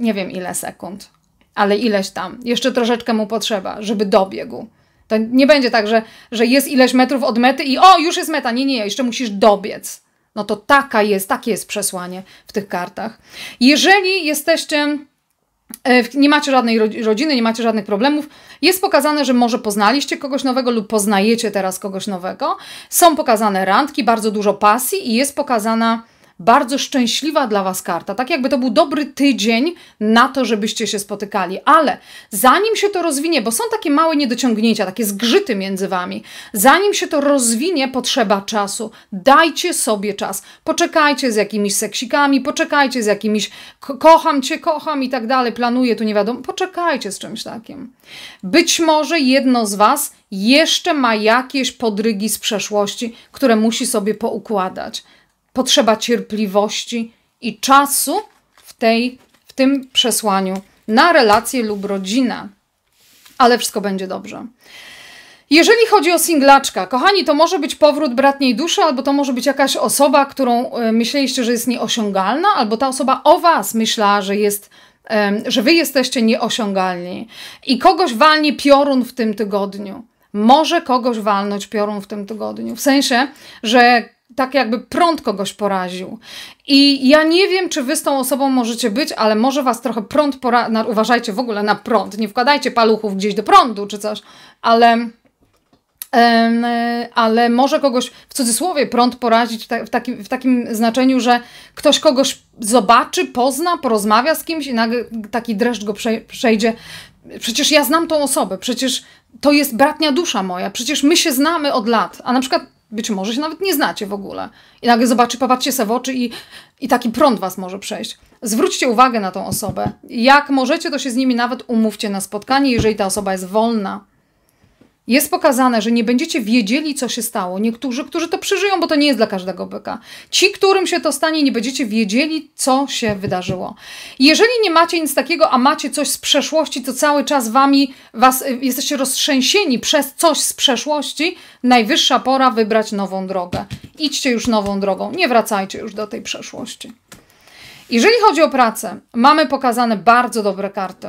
S1: nie wiem ile sekund, ale ileś tam. Jeszcze troszeczkę mu potrzeba, żeby dobiegł. To nie będzie tak, że, że jest ileś metrów od mety i o, już jest meta. Nie, nie, jeszcze musisz dobiec. No to taka jest, takie jest przesłanie w tych kartach. Jeżeli jesteście e, nie macie żadnej rodziny, nie macie żadnych problemów. Jest pokazane, że może poznaliście kogoś nowego lub poznajecie teraz kogoś nowego. Są pokazane randki, bardzo dużo pasji i jest pokazana bardzo szczęśliwa dla Was karta. Tak jakby to był dobry tydzień na to, żebyście się spotykali. Ale zanim się to rozwinie, bo są takie małe niedociągnięcia, takie zgrzyty między Wami, zanim się to rozwinie, potrzeba czasu. Dajcie sobie czas. Poczekajcie z jakimiś seksikami, poczekajcie z jakimiś ko kocham Cię, kocham i tak dalej, planuję, tu nie wiadomo. Poczekajcie z czymś takim. Być może jedno z Was jeszcze ma jakieś podrygi z przeszłości, które musi sobie poukładać potrzeba cierpliwości i czasu w, tej, w tym przesłaniu na relacje lub rodzinę. Ale wszystko będzie dobrze. Jeżeli chodzi o singlaczka, kochani, to może być powrót bratniej duszy, albo to może być jakaś osoba, którą e, myśleliście, że jest nieosiągalna, albo ta osoba o was myślała, że jest, że wy jesteście nieosiągalni. I kogoś walnie piorun w tym tygodniu. Może kogoś walnąć piorun w tym tygodniu. W sensie, że tak jakby prąd kogoś poraził. I ja nie wiem, czy wy z tą osobą możecie być, ale może was trochę prąd poraził. Uważajcie w ogóle na prąd. Nie wkładajcie paluchów gdzieś do prądu czy coś, ale. ale może kogoś w cudzysłowie prąd porazić w, takim, w takim znaczeniu, że ktoś kogoś zobaczy, pozna, porozmawia z kimś i nagle taki dreszcz go przejdzie. Przecież ja znam tą osobę, przecież to jest bratnia dusza moja, przecież my się znamy od lat. A na przykład być może się nawet nie znacie w ogóle. I nagle zobaczy, popatrzcie sobie w oczy i, i taki prąd was może przejść. Zwróćcie uwagę na tą osobę. Jak możecie, to się z nimi nawet umówcie na spotkanie, jeżeli ta osoba jest wolna jest pokazane, że nie będziecie wiedzieli, co się stało. Niektórzy, którzy to przeżyją, bo to nie jest dla każdego byka. Ci, którym się to stanie, nie będziecie wiedzieli, co się wydarzyło. Jeżeli nie macie nic takiego, a macie coś z przeszłości, to cały czas wami, was, y, jesteście roztrzęsieni przez coś z przeszłości, najwyższa pora wybrać nową drogę. Idźcie już nową drogą, nie wracajcie już do tej przeszłości. Jeżeli chodzi o pracę, mamy pokazane bardzo dobre karty,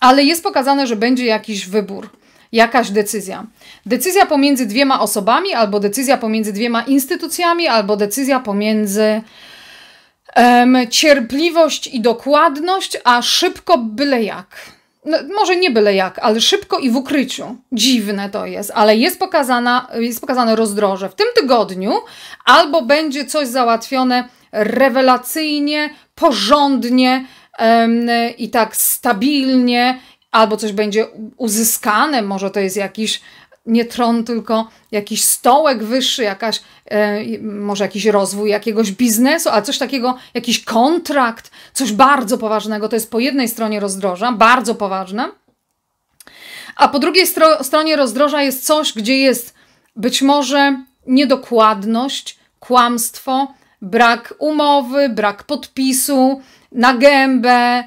S1: ale jest pokazane, że będzie jakiś wybór jakaś decyzja. Decyzja pomiędzy dwiema osobami, albo decyzja pomiędzy dwiema instytucjami, albo decyzja pomiędzy um, cierpliwość i dokładność, a szybko byle jak. No, może nie byle jak, ale szybko i w ukryciu. Dziwne to jest, ale jest, pokazana, jest pokazane rozdroże. W tym tygodniu albo będzie coś załatwione rewelacyjnie, porządnie i tak stabilnie albo coś będzie uzyskane, może to jest jakiś nie tron, tylko jakiś stołek wyższy, jakaś, e, może jakiś rozwój jakiegoś biznesu, ale coś takiego, jakiś kontrakt, coś bardzo poważnego. To jest po jednej stronie rozdroża, bardzo poważne, a po drugiej stro stronie rozdroża jest coś, gdzie jest być może niedokładność, kłamstwo, brak umowy, brak podpisu, na gębę,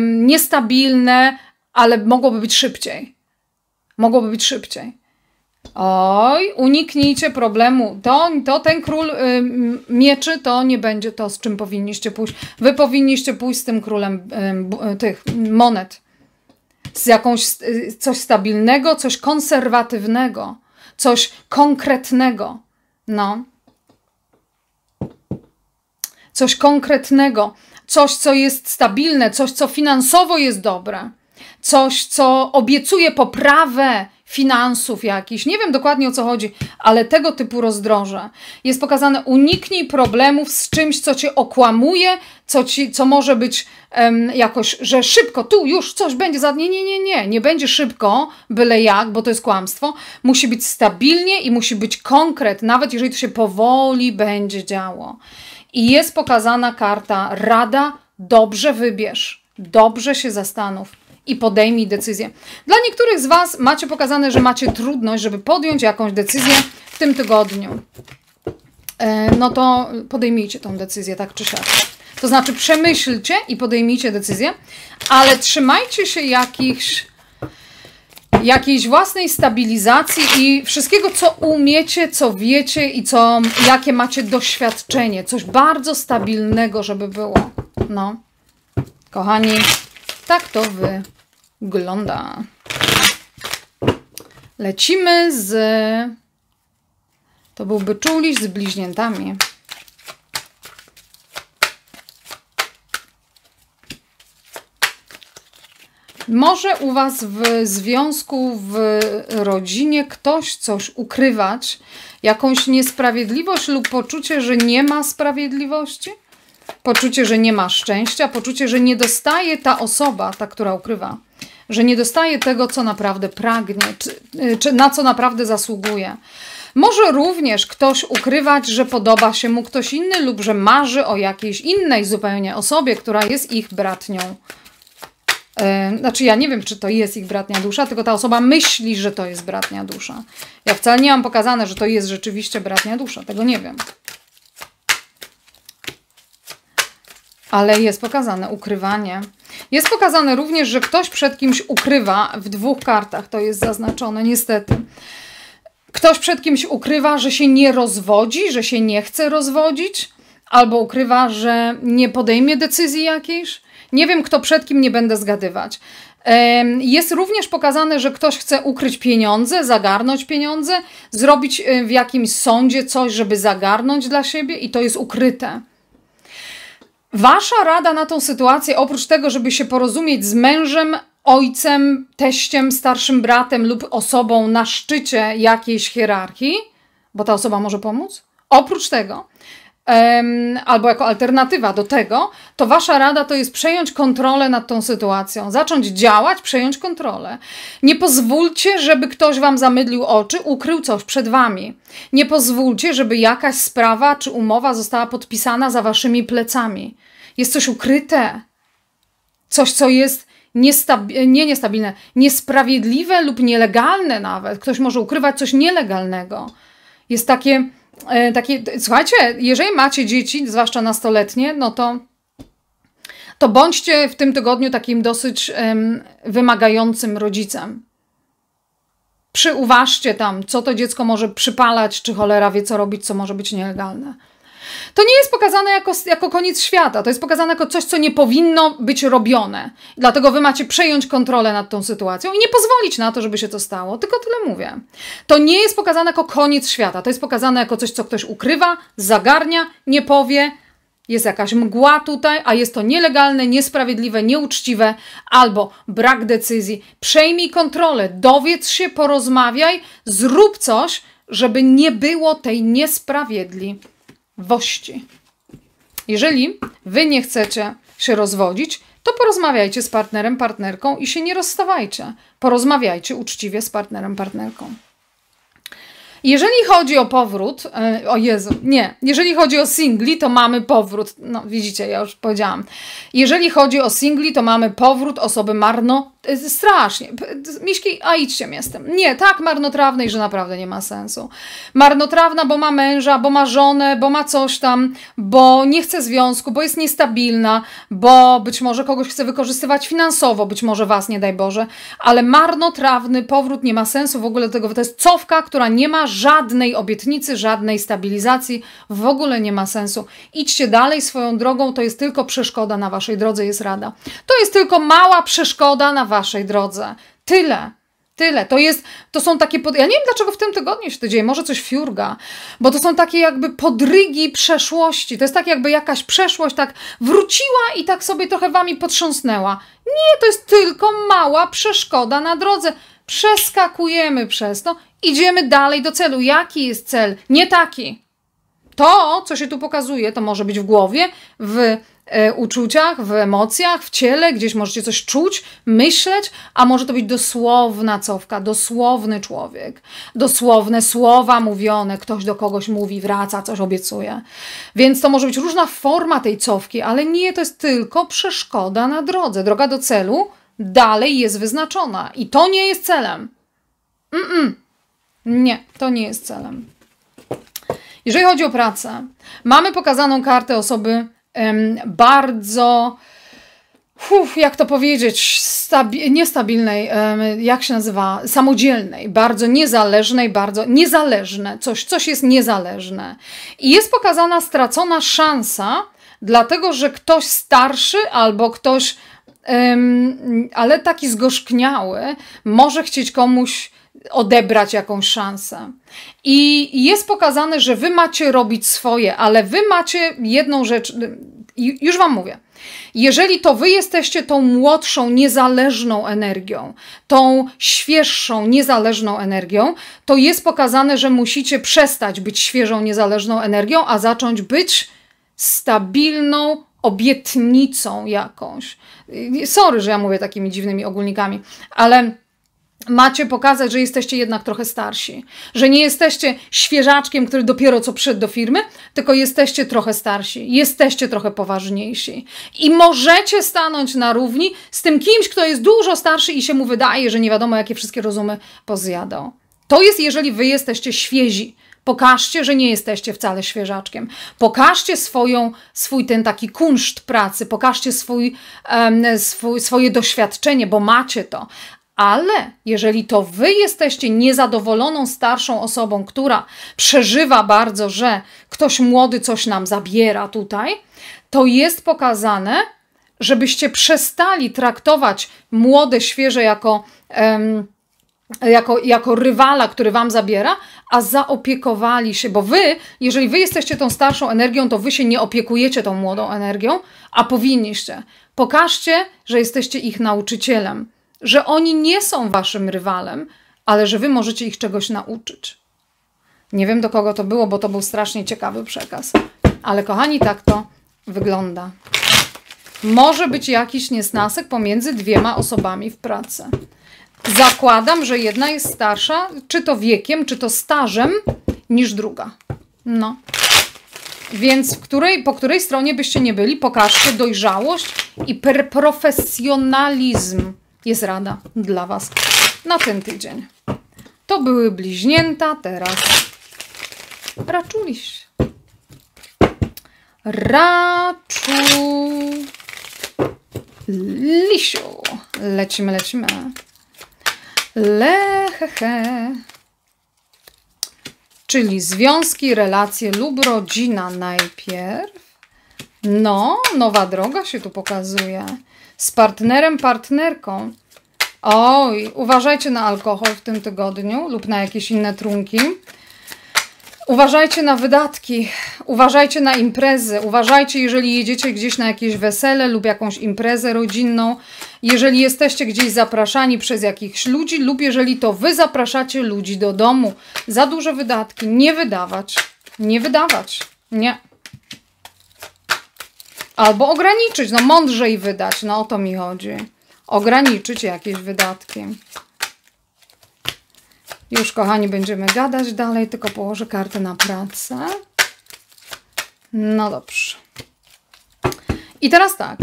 S1: niestabilne, ale mogłoby być szybciej. Mogłoby być szybciej. Oj, uniknijcie problemu. To, to ten król y, mieczy to nie będzie to, z czym powinniście pójść. Wy powinniście pójść z tym królem y, tych monet. Z jakąś y, coś stabilnego, coś konserwatywnego, coś konkretnego. No. Coś konkretnego, coś, co jest stabilne, coś, co finansowo jest dobre coś, co obiecuje poprawę finansów jakichś. Nie wiem dokładnie o co chodzi, ale tego typu rozdroże. Jest pokazane, uniknij problemów z czymś, co cię okłamuje, co, ci, co może być um, jakoś, że szybko, tu już coś będzie za... Nie, nie, nie, nie. Nie będzie szybko, byle jak, bo to jest kłamstwo. Musi być stabilnie i musi być konkret, nawet jeżeli to się powoli będzie działo. I jest pokazana karta rada, dobrze wybierz, dobrze się zastanów i podejmij decyzję. Dla niektórych z Was macie pokazane, że macie trudność, żeby podjąć jakąś decyzję w tym tygodniu. e, no to podejmijcie tą decyzję tak czy siak. To znaczy przemyślcie i podejmijcie decyzję, ale trzymajcie się jakichś jakiejś własnej stabilizacji i wszystkiego, co umiecie, co wiecie i co, jakie macie doświadczenie. Coś bardzo stabilnego, żeby było. No, kochani, tak to wygląda. Lecimy z... To byłby czuliś z bliźniętami. Może u Was w związku, w rodzinie ktoś coś ukrywać, jakąś niesprawiedliwość lub poczucie, że nie ma sprawiedliwości? Poczucie, że nie ma szczęścia, poczucie, że nie dostaje ta osoba, ta, która ukrywa, że nie dostaje tego, co naprawdę pragnie, czy, czy na co naprawdę zasługuje. Może również ktoś ukrywać, że podoba się mu ktoś inny lub że marzy o jakiejś innej zupełnie osobie, która jest ich bratnią znaczy, ja nie wiem, czy to jest ich bratnia dusza, tylko ta osoba myśli, że to jest bratnia dusza. Ja wcale nie mam pokazane, że to jest rzeczywiście bratnia dusza. Tego nie wiem. Ale jest pokazane ukrywanie. Jest pokazane również, że ktoś przed kimś ukrywa w dwóch kartach. To jest zaznaczone, niestety. Ktoś przed kimś ukrywa, że się nie rozwodzi, że się nie chce rozwodzić, albo ukrywa, że nie podejmie decyzji jakiejś nie wiem, kto przed kim nie będę zgadywać. Jest również pokazane, że ktoś chce ukryć pieniądze, zagarnąć pieniądze, zrobić e, w jakimś sądzie coś, żeby zagarnąć dla siebie, i to jest ukryte. Wasza rada na tą sytuację, oprócz tego, żeby się porozumieć z mężem, ojcem, teściem, starszym bratem lub osobą na szczycie jakiejś hierarchii, bo ta osoba może pomóc, oprócz tego, albo jako alternatywa do tego, to wasza rada to jest przejąć kontrolę nad tą sytuacją, zacząć działać, przejąć kontrolę. Nie pozwólcie, żeby ktoś wam zamydlił oczy, ukrył coś przed wami. Nie pozwólcie, żeby jakaś sprawa czy umowa została podpisana za waszymi plecami. Jest coś ukryte, coś, co jest niestabi- nie niestabilne, niesprawiedliwe lub nielegalne nawet. Ktoś może ukrywać coś nielegalnego. Jest takie E, takie, słuchajcie, jeżeli macie dzieci, zwłaszcza nastoletnie, no to to bądźcie w tym tygodniu takim dosyć wymagającym rodzicem. Przyuważcie tam, co to dziecko może przypalać, czy cholera wie, co robić, co może być nielegalne. To nie jest pokazane jako, jako koniec świata, to jest pokazane jako coś, co nie powinno być robione. Dlatego wy macie przejąć kontrolę nad tą sytuacją i nie pozwolić na to, żeby się to stało. Tylko tyle mówię. To nie jest pokazane jako koniec świata, to jest pokazane jako coś, co ktoś ukrywa, zagarnia, nie powie, jest jakaś mgła tutaj, a jest to nielegalne, niesprawiedliwe, nieuczciwe albo brak decyzji. Przejmij kontrolę, dowiedz się, porozmawiaj, zrób coś, żeby nie było tej niesprawiedliwości wości. Jeżeli wy nie chcecie się rozwodzić, to porozmawiajcie z partnerem, partnerką i się nie rozstawajcie. Porozmawiajcie uczciwie z partnerem, partnerką. Jeżeli chodzi o powrót, e, o Jezu, nie, jeżeli chodzi o singli, to mamy powrót, no widzicie, ja już powiedziałam. Jeżeli chodzi o singli, to mamy powrót osoby marno, strasznie, miśki, a idźcie miastem. Nie, tak marnotrawnej, że naprawdę nie ma sensu. Marnotrawna, bo ma męża, bo ma żonę, bo ma coś tam, bo nie chce związku, bo jest niestabilna, bo być może kogoś chce wykorzystywać finansowo, być może was, nie daj Boże, ale marnotrawny powrót nie ma sensu w ogóle tego, to jest cofka, która nie ma żadnej obietnicy, żadnej stabilizacji, w ogóle nie ma sensu. Idźcie dalej swoją drogą, to jest tylko przeszkoda na waszej drodze, jest rada. To jest tylko mała przeszkoda na waszej drodze. Tyle. Tyle. To jest, to są takie, pod... ja nie wiem dlaczego w tym tygodniu się to dzieje, może coś fiurga, bo to są takie jakby podrygi przeszłości. To jest tak jakby jakaś przeszłość tak wróciła i tak sobie trochę wami potrząsnęła. Nie, to jest tylko mała przeszkoda na drodze. Przeskakujemy przez to idziemy dalej do celu. Jaki jest cel? Nie taki. To, co się tu pokazuje, to może być w głowie, w uczuciach, w emocjach, w ciele, gdzieś możecie coś czuć, myśleć, a może to być dosłowna cofka, dosłowny człowiek, dosłowne słowa mówione, ktoś do kogoś mówi, wraca, coś obiecuje. Więc to może być różna forma tej cofki, ale nie, to jest tylko przeszkoda na drodze. Droga do celu dalej jest wyznaczona i to nie jest celem. Mm-mm. Nie, to nie jest celem. Jeżeli chodzi o pracę, mamy pokazaną kartę osoby bardzo Uf, jak to powiedzieć, stabi- niestabilnej, jak się nazywa, samodzielnej, bardzo niezależnej, bardzo niezależne, coś, coś jest niezależne. I jest pokazana stracona szansa, dlatego że ktoś starszy albo ktoś, em, ale taki zgorzkniały, może chcieć komuś odebrać jakąś szansę. I jest pokazane, że wy macie robić swoje, ale wy macie jedną rzecz, już wam mówię. Jeżeli to wy jesteście tą młodszą, niezależną energią, tą świeższą, niezależną energią, to jest pokazane, że musicie przestać być świeżą, niezależną energią, a zacząć być stabilną obietnicą jakąś. Sorry, że ja mówię takimi dziwnymi ogólnikami, ale macie pokazać, że jesteście jednak trochę starsi. Że nie jesteście świeżaczkiem, który dopiero co przyszedł do firmy, tylko jesteście trochę starsi, jesteście trochę poważniejsi. I możecie stanąć na równi z tym kimś, kto jest dużo starszy i się mu wydaje, że nie wiadomo, jakie wszystkie rozumy pozjadał. To jest, jeżeli wy jesteście świezi. Pokażcie, że nie jesteście wcale świeżaczkiem. Pokażcie swoją, swój ten taki kunszt pracy, pokażcie swój, um, swój, swoje doświadczenie, bo macie to. Ale jeżeli to wy jesteście niezadowoloną starszą osobą, która przeżywa bardzo, że ktoś młody coś nam zabiera tutaj, to jest pokazane, żebyście przestali traktować młode, świeże jako, um, jako, jako rywala, który wam zabiera, a zaopiekowali się, bo wy, jeżeli wy jesteście tą starszą energią, to wy się nie opiekujecie tą młodą energią, a powinniście. Pokażcie, że jesteście ich nauczycielem że oni nie są waszym rywalem, ale że wy możecie ich czegoś nauczyć. Nie wiem do kogo to było, bo to był strasznie ciekawy przekaz. Ale kochani, tak to wygląda. Może być jakiś niesnasek pomiędzy dwiema osobami w pracy. Zakładam, że jedna jest starsza, czy to wiekiem, czy to stażem, niż druga. No. Więc której, po której stronie byście nie byli, pokażcie dojrzałość i profesjonalizm jest rada dla Was na ten tydzień. To były bliźnięta, teraz raczuliście. Raczu. Lisiu. Lecimy, lecimy. Lehehe. Czyli związki, relacje lub rodzina najpierw. No, nowa droga się tu pokazuje z partnerem, partnerką. Oj, uważajcie na alkohol w tym tygodniu lub na jakieś inne trunki. Uważajcie na wydatki, uważajcie na imprezy, uważajcie, jeżeli jedziecie gdzieś na jakieś wesele lub jakąś imprezę rodzinną, jeżeli jesteście gdzieś zapraszani przez jakichś ludzi lub jeżeli to wy zapraszacie ludzi do domu. Za duże wydatki, nie wydawać, nie wydawać, nie. Albo ograniczyć, no mądrzej wydać, no o to mi chodzi. Ograniczyć jakieś wydatki. Już, kochani, będziemy gadać dalej, tylko położę kartę na pracę. No dobrze. I teraz tak.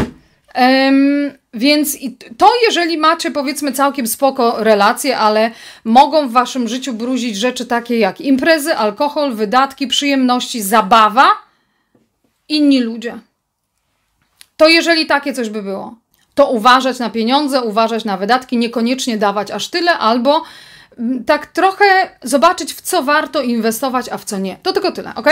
S1: Um, więc to, jeżeli macie powiedzmy całkiem spoko relacje, ale mogą w waszym życiu bruzić rzeczy takie jak imprezy, alkohol, wydatki, przyjemności, zabawa, inni ludzie to jeżeli takie coś by było, to uważać na pieniądze, uważać na wydatki, niekoniecznie dawać aż tyle, albo mm, tak trochę zobaczyć, w co warto inwestować, a w co nie. To tylko tyle, ok?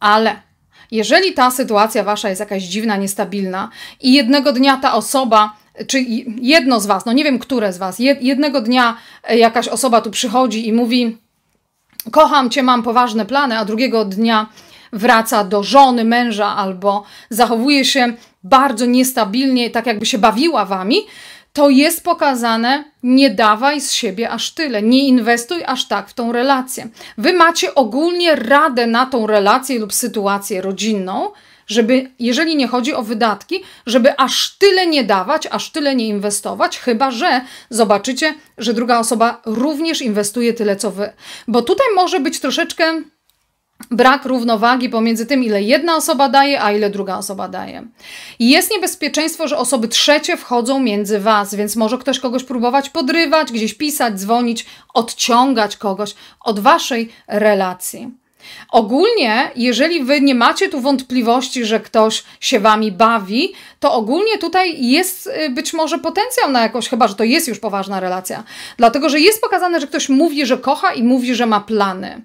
S1: Ale jeżeli ta sytuacja wasza jest jakaś dziwna, niestabilna i jednego dnia ta osoba, czy jedno z was, no nie wiem, które z was, jednego dnia e, jakaś osoba tu przychodzi i mówi: Kocham cię, mam poważne plany, a drugiego dnia wraca do żony, męża albo zachowuje się bardzo niestabilnie, tak jakby się bawiła wami, to jest pokazane, nie dawaj z siebie aż tyle, nie inwestuj aż tak w tą relację. Wy macie ogólnie radę na tą relację lub sytuację rodzinną, żeby, jeżeli nie chodzi o wydatki, żeby aż tyle nie dawać, aż tyle nie inwestować, chyba że zobaczycie, że druga osoba również inwestuje tyle co wy. Bo tutaj może być troszeczkę brak równowagi pomiędzy tym, ile jedna osoba daje, a ile druga osoba daje. I jest niebezpieczeństwo, że osoby trzecie wchodzą między was, więc może ktoś kogoś próbować podrywać, gdzieś pisać, dzwonić, odciągać kogoś od waszej relacji. Ogólnie, jeżeli wy nie macie tu wątpliwości, że ktoś się wami bawi, to ogólnie tutaj jest y, być może potencjał na jakąś, chyba że to jest już poważna relacja. Dlatego, że jest pokazane, że ktoś mówi, że kocha i mówi, że ma plany.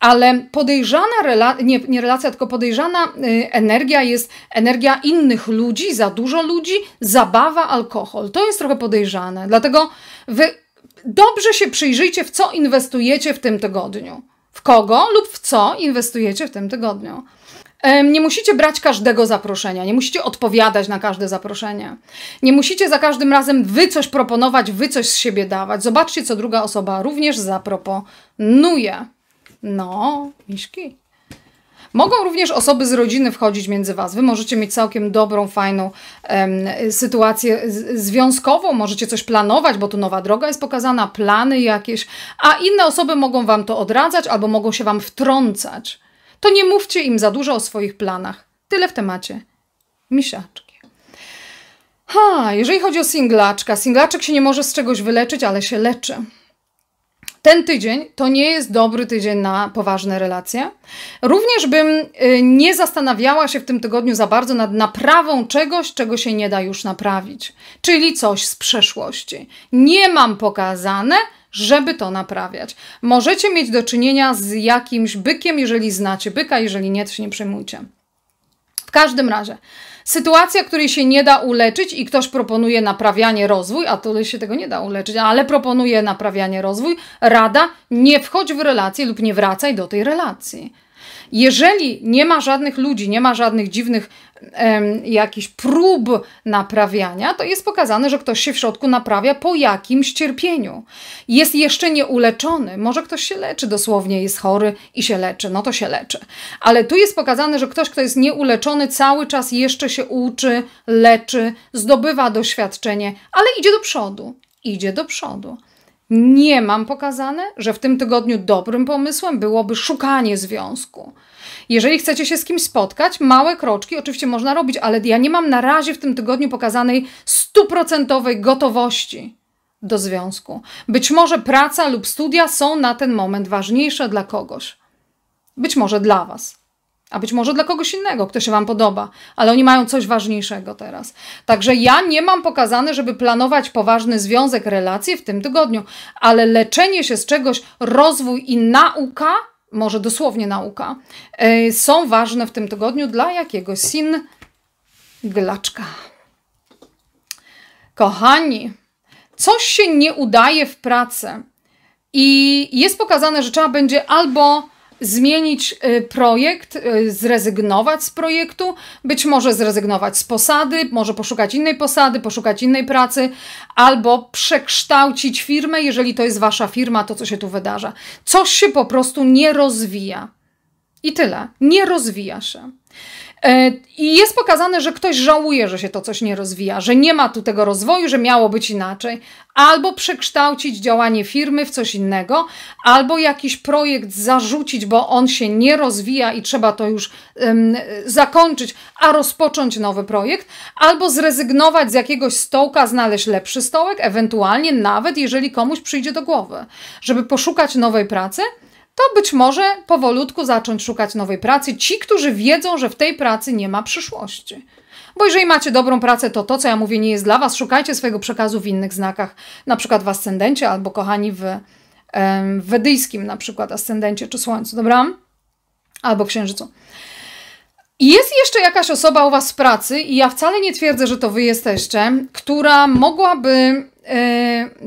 S1: Ale podejrzana, rela nie, nie relacja, tylko podejrzana y, energia jest energia innych ludzi, za dużo ludzi, zabawa, alkohol. To jest trochę podejrzane. Dlatego wy dobrze się przyjrzyjcie, w co inwestujecie w tym tygodniu w kogo lub w co inwestujecie w tym tygodniu. Nie musicie brać każdego zaproszenia, nie musicie odpowiadać na każde zaproszenie. Nie musicie za każdym razem wy coś proponować, wy coś z siebie dawać. Zobaczcie, co druga osoba również zaproponuje. No, miśki. Mogą również osoby z rodziny wchodzić między Was. Wy możecie mieć całkiem dobrą, fajną sytuację związkową, możecie coś planować, bo tu nowa droga jest pokazana, plany jakieś, a inne osoby mogą Wam to odradzać albo mogą się Wam wtrącać. To nie mówcie im za dużo o swoich planach. Tyle w temacie. Misiaczki. Ha, jeżeli chodzi o singlaczka, singlaczek się nie może z czegoś wyleczyć, ale się leczy ten tydzień to nie jest dobry tydzień na poważne relacje. Również bym y, nie zastanawiała się w tym tygodniu za bardzo nad naprawą czegoś, czego się nie da już naprawić, czyli coś z przeszłości. Nie mam pokazane, żeby to naprawiać. Możecie mieć do czynienia z jakimś bykiem, jeżeli znacie byka, jeżeli nie, to się nie przejmujcie. W każdym razie, Sytuacja, której się nie da uleczyć i ktoś proponuje naprawianie rozwój, a to się tego nie da uleczyć, ale proponuje naprawianie rozwój, rada nie wchodź w relację lub nie wracaj do tej relacji. Jeżeli nie ma żadnych ludzi, nie ma żadnych dziwnych em, jakichś prób naprawiania, to jest pokazane, że ktoś się w środku naprawia po jakimś cierpieniu. Jest jeszcze nieuleczony. Może ktoś się leczy dosłownie, jest chory i się leczy, no to się leczy. Ale tu jest pokazane, że ktoś, kto jest nieuleczony, cały czas jeszcze się uczy, leczy, zdobywa doświadczenie, ale idzie do przodu. Idzie do przodu. Nie mam pokazane, że w tym tygodniu dobrym pomysłem byłoby szukanie związku. Jeżeli chcecie się z kimś spotkać, małe kroczki oczywiście można robić, ale ja nie mam na razie w tym tygodniu pokazanej stuprocentowej gotowości do związku. Być może praca lub studia są na ten moment ważniejsze dla kogoś. Być może dla Was a być może dla kogoś innego, kto się Wam podoba, ale oni mają coś ważniejszego teraz. Także ja nie mam pokazane, żeby planować poważny związek, relacje w tym tygodniu, ale leczenie się z czegoś, rozwój i nauka, może dosłownie nauka, yy, są ważne w tym tygodniu dla jakiegoś singlaczka. Kochani, coś się nie udaje w pracy i jest pokazane, że trzeba będzie albo zmienić y, projekt, y, zrezygnować z projektu, być może zrezygnować z posady, może poszukać innej posady, poszukać innej pracy, albo przekształcić firmę, jeżeli to jest wasza firma, to co się tu wydarza. Coś się po prostu nie rozwija. I tyle. Nie rozwija się. E, I jest pokazane, że ktoś żałuje, że się to coś nie rozwija, że nie ma tu tego rozwoju, że miało być inaczej, albo przekształcić działanie firmy w coś innego, albo jakiś projekt zarzucić, bo on się nie rozwija i trzeba to już um, zakończyć, a rozpocząć nowy projekt, albo zrezygnować z jakiegoś stołka, znaleźć lepszy stołek, ewentualnie nawet jeżeli komuś przyjdzie do głowy, żeby poszukać nowej pracy to być może powolutku zacząć szukać nowej pracy ci, którzy wiedzą, że w tej pracy nie ma przyszłości. Bo jeżeli macie dobrą pracę, to to, co ja mówię, nie jest dla Was. Szukajcie swojego przekazu w innych znakach, na przykład w ascendencie albo kochani w, w wedyjskim, na przykład ascendencie czy słońcu, dobra? Albo księżycu. I jest jeszcze jakaś osoba u Was w pracy, i ja wcale nie twierdzę, że to Wy jesteście, która mogłaby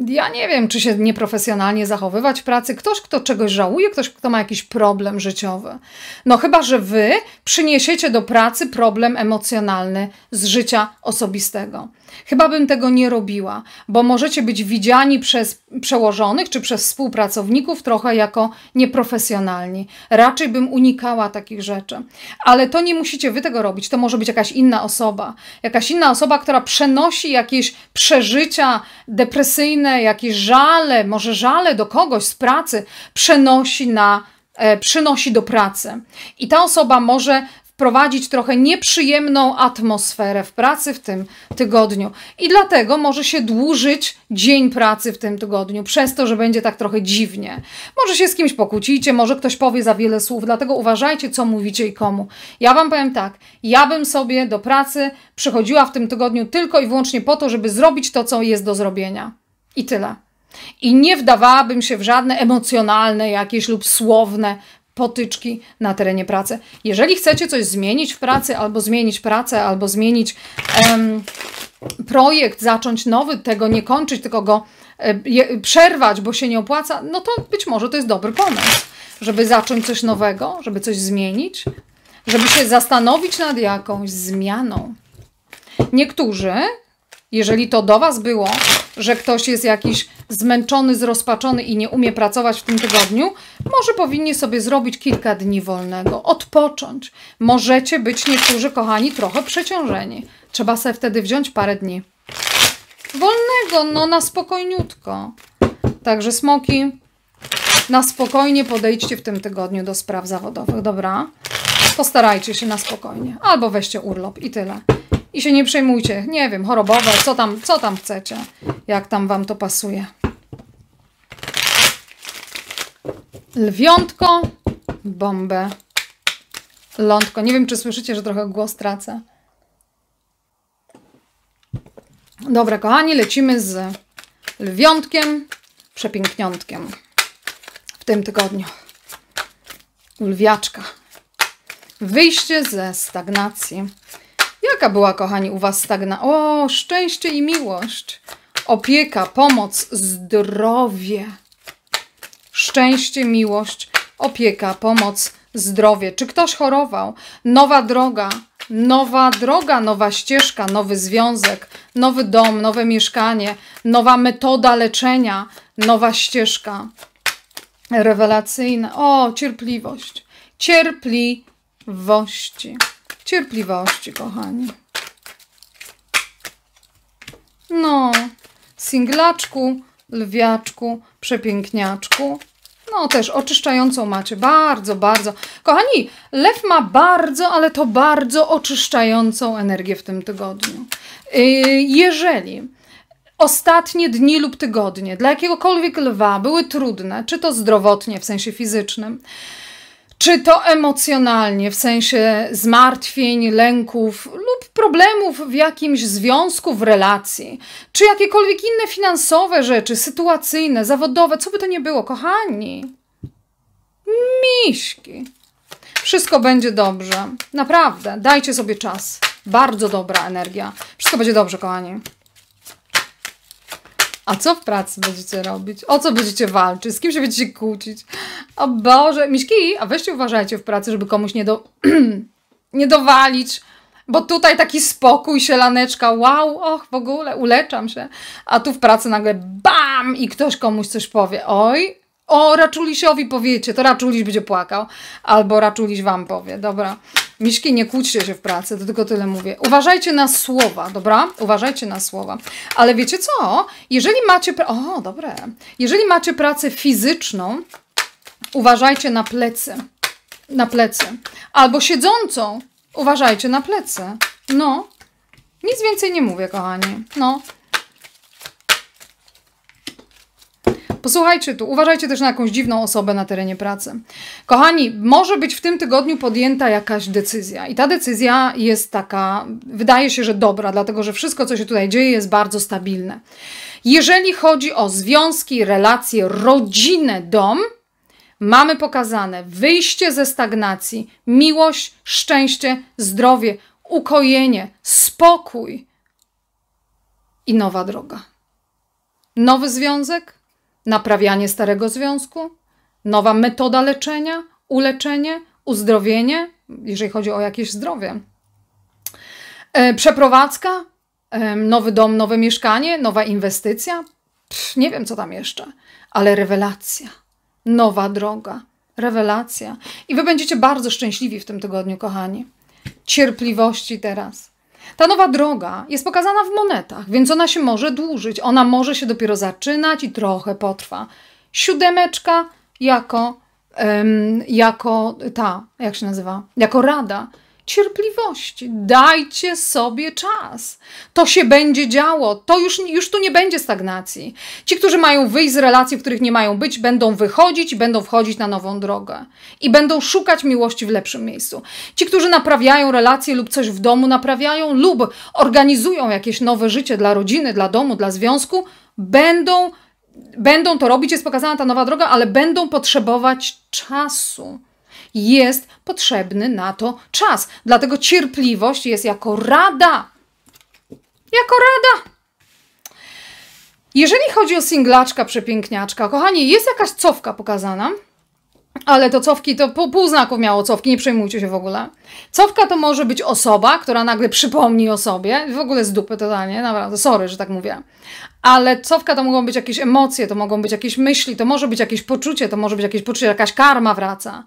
S1: ja nie wiem, czy się nieprofesjonalnie zachowywać w pracy. Ktoś, kto czegoś żałuje, ktoś, kto ma jakiś problem życiowy. No chyba, że wy przyniesiecie do pracy problem emocjonalny z życia osobistego. Chyba bym tego nie robiła, bo możecie być widziani przez przełożonych czy przez współpracowników trochę jako nieprofesjonalni. Raczej bym unikała takich rzeczy. Ale to nie musicie wy tego robić, to może być jakaś inna osoba. Jakaś inna osoba, która przenosi jakieś przeżycia depresyjne, jakieś żale, może żale do kogoś z pracy, przenosi na e, przynosi do pracy. I ta osoba może wprowadzić trochę nieprzyjemną atmosferę w pracy w tym tygodniu. I dlatego może się dłużyć dzień pracy w tym tygodniu, przez to, że będzie tak trochę dziwnie. Może się z kimś pokłócicie, może ktoś powie za wiele słów, dlatego uważajcie, co mówicie i komu. Ja Wam powiem tak, ja bym sobie do pracy przychodziła w tym tygodniu tylko i wyłącznie po to, żeby zrobić to, co jest do zrobienia. I tyle. I nie wdawałabym się w żadne emocjonalne jakieś lub słowne potyczki na terenie pracy. Jeżeli chcecie coś zmienić w pracy, albo zmienić pracę, albo zmienić projekt, zacząć nowy, tego nie kończyć, tylko go e, przerwać, bo się nie opłaca, no to być może to jest dobry pomysł, żeby zacząć coś nowego, żeby coś zmienić, żeby się zastanowić nad jakąś zmianą. Niektórzy, jeżeli to do Was było, że ktoś jest jakiś zmęczony, zrozpaczony i nie umie pracować w tym tygodniu, może powinni sobie zrobić kilka dni wolnego, odpocząć. Możecie być niektórzy, kochani, trochę przeciążeni. Trzeba sobie wtedy wziąć parę dni. Wolnego, no na spokojniutko. Także smoki, na spokojnie podejdźcie w tym tygodniu do spraw zawodowych, dobra? Postarajcie się na spokojnie. Albo weźcie urlop i tyle. I się nie przejmujcie, nie wiem, chorobowe, co tam, co tam chcecie, jak tam wam to pasuje. Lwiątko, bombę, lądko. Nie wiem, czy słyszycie, że trochę głos tracę. Dobra, kochani, lecimy z lwiątkiem, przepiękniątkiem w tym tygodniu. Lwiaczka. Wyjście ze stagnacji. Jaka była, kochani, u Was stagna? O, szczęście i miłość. Opieka, pomoc, zdrowie. Szczęście, miłość, opieka, pomoc, zdrowie. Czy ktoś chorował? Nowa droga, nowa droga, nowa ścieżka, nowy związek, nowy dom, nowe mieszkanie, nowa metoda leczenia, nowa ścieżka. Rewelacyjna. O, cierpliwość. Cierpliwości. Cierpliwości, kochani. No, singlaczku, lwiaczku, przepiękniaczku. No, też oczyszczającą macie. Bardzo, bardzo. Kochani, lew ma bardzo, ale to bardzo oczyszczającą energię w tym tygodniu. Yy, jeżeli ostatnie dni lub tygodnie dla jakiegokolwiek lwa były trudne, czy to zdrowotnie, w sensie fizycznym, czy to emocjonalnie, w sensie zmartwień, lęków lub problemów w jakimś związku, w relacji, czy jakiekolwiek inne finansowe rzeczy, sytuacyjne, zawodowe, co by to nie było, kochani. Miśki. Wszystko będzie dobrze. Naprawdę. Dajcie sobie czas. Bardzo dobra energia. Wszystko będzie dobrze, kochani. A co w pracy będziecie robić? O co będziecie walczyć? Z kim się będziecie kłócić? O Boże, miśki, a weźcie uważajcie w pracy, żeby komuś nie, do... (clears throat) nie dowalić, bo tutaj taki spokój, sielaneczka, wow, och, w ogóle, uleczam się. A tu w pracy nagle bam i ktoś komuś coś powie. Oj, o, Raczulisiowi powiecie, to Raczuliś będzie płakał, albo Raczuliś wam powie, dobra. Miśki, nie kłóćcie się w pracy, to tylko tyle mówię. Uważajcie na słowa, dobra? Uważajcie na słowa. Ale wiecie co? Jeżeli macie... O, dobre. Jeżeli macie pracę fizyczną, uważajcie na plecy. Na plecy. Albo siedzącą, uważajcie na plecy. No. Nic więcej nie mówię, kochani. No. Posłuchajcie tu, uważajcie też na jakąś dziwną osobę na terenie pracy. Kochani, może być w tym tygodniu podjęta jakaś decyzja i ta decyzja jest taka, wydaje się, że dobra, dlatego że wszystko, co się tutaj dzieje, jest bardzo stabilne. Jeżeli chodzi o związki, relacje, rodzinę, dom, mamy pokazane wyjście ze stagnacji, miłość, szczęście, zdrowie, ukojenie, spokój i nowa droga. Nowy związek, naprawianie starego związku, nowa metoda leczenia, uleczenie, uzdrowienie, jeżeli chodzi o jakieś zdrowie. E, przeprowadzka, nowy dom, nowe mieszkanie, nowa inwestycja. Pff, nie wiem, co tam jeszcze, ale rewelacja, nowa droga, rewelacja. I wy będziecie bardzo szczęśliwi w tym tygodniu, kochani. Cierpliwości teraz. Ta nowa droga jest pokazana w monetach, więc ona się może dłużyć. Ona może się dopiero zaczynać i trochę potrwa. Siódemeczka jako, um, jako ta, jak się nazywa? Jako rada. Cierpliwości. Dajcie sobie czas. To się będzie działo. To już, już tu nie będzie stagnacji. Ci, którzy mają wyjść z relacji, w których nie mają być, będą wychodzić i będą wchodzić na nową drogę. I będą szukać miłości w lepszym miejscu. Ci, którzy naprawiają relacje lub coś w domu naprawiają lub organizują jakieś nowe życie dla rodziny, dla domu, dla związku, będą, będą to robić. Jest pokazana ta nowa droga, ale będą potrzebować czasu jest potrzebny na to czas. Dlatego cierpliwość jest jako rada. Jako rada. Jeżeli chodzi o singlaczka, przepiękniaczka, kochani, jest jakaś cofka pokazana. Ale to cofki, to pół, pół znaków miało cofki, nie przejmujcie się w ogóle. Cofka to może być osoba, która nagle przypomni o sobie, w ogóle z dupy totalnie, naprawdę, sorry, że tak mówię. Ale cofka to mogą być jakieś emocje, to mogą być jakieś myśli, to może być jakieś poczucie, to może być jakieś poczucie, jakaś karma wraca.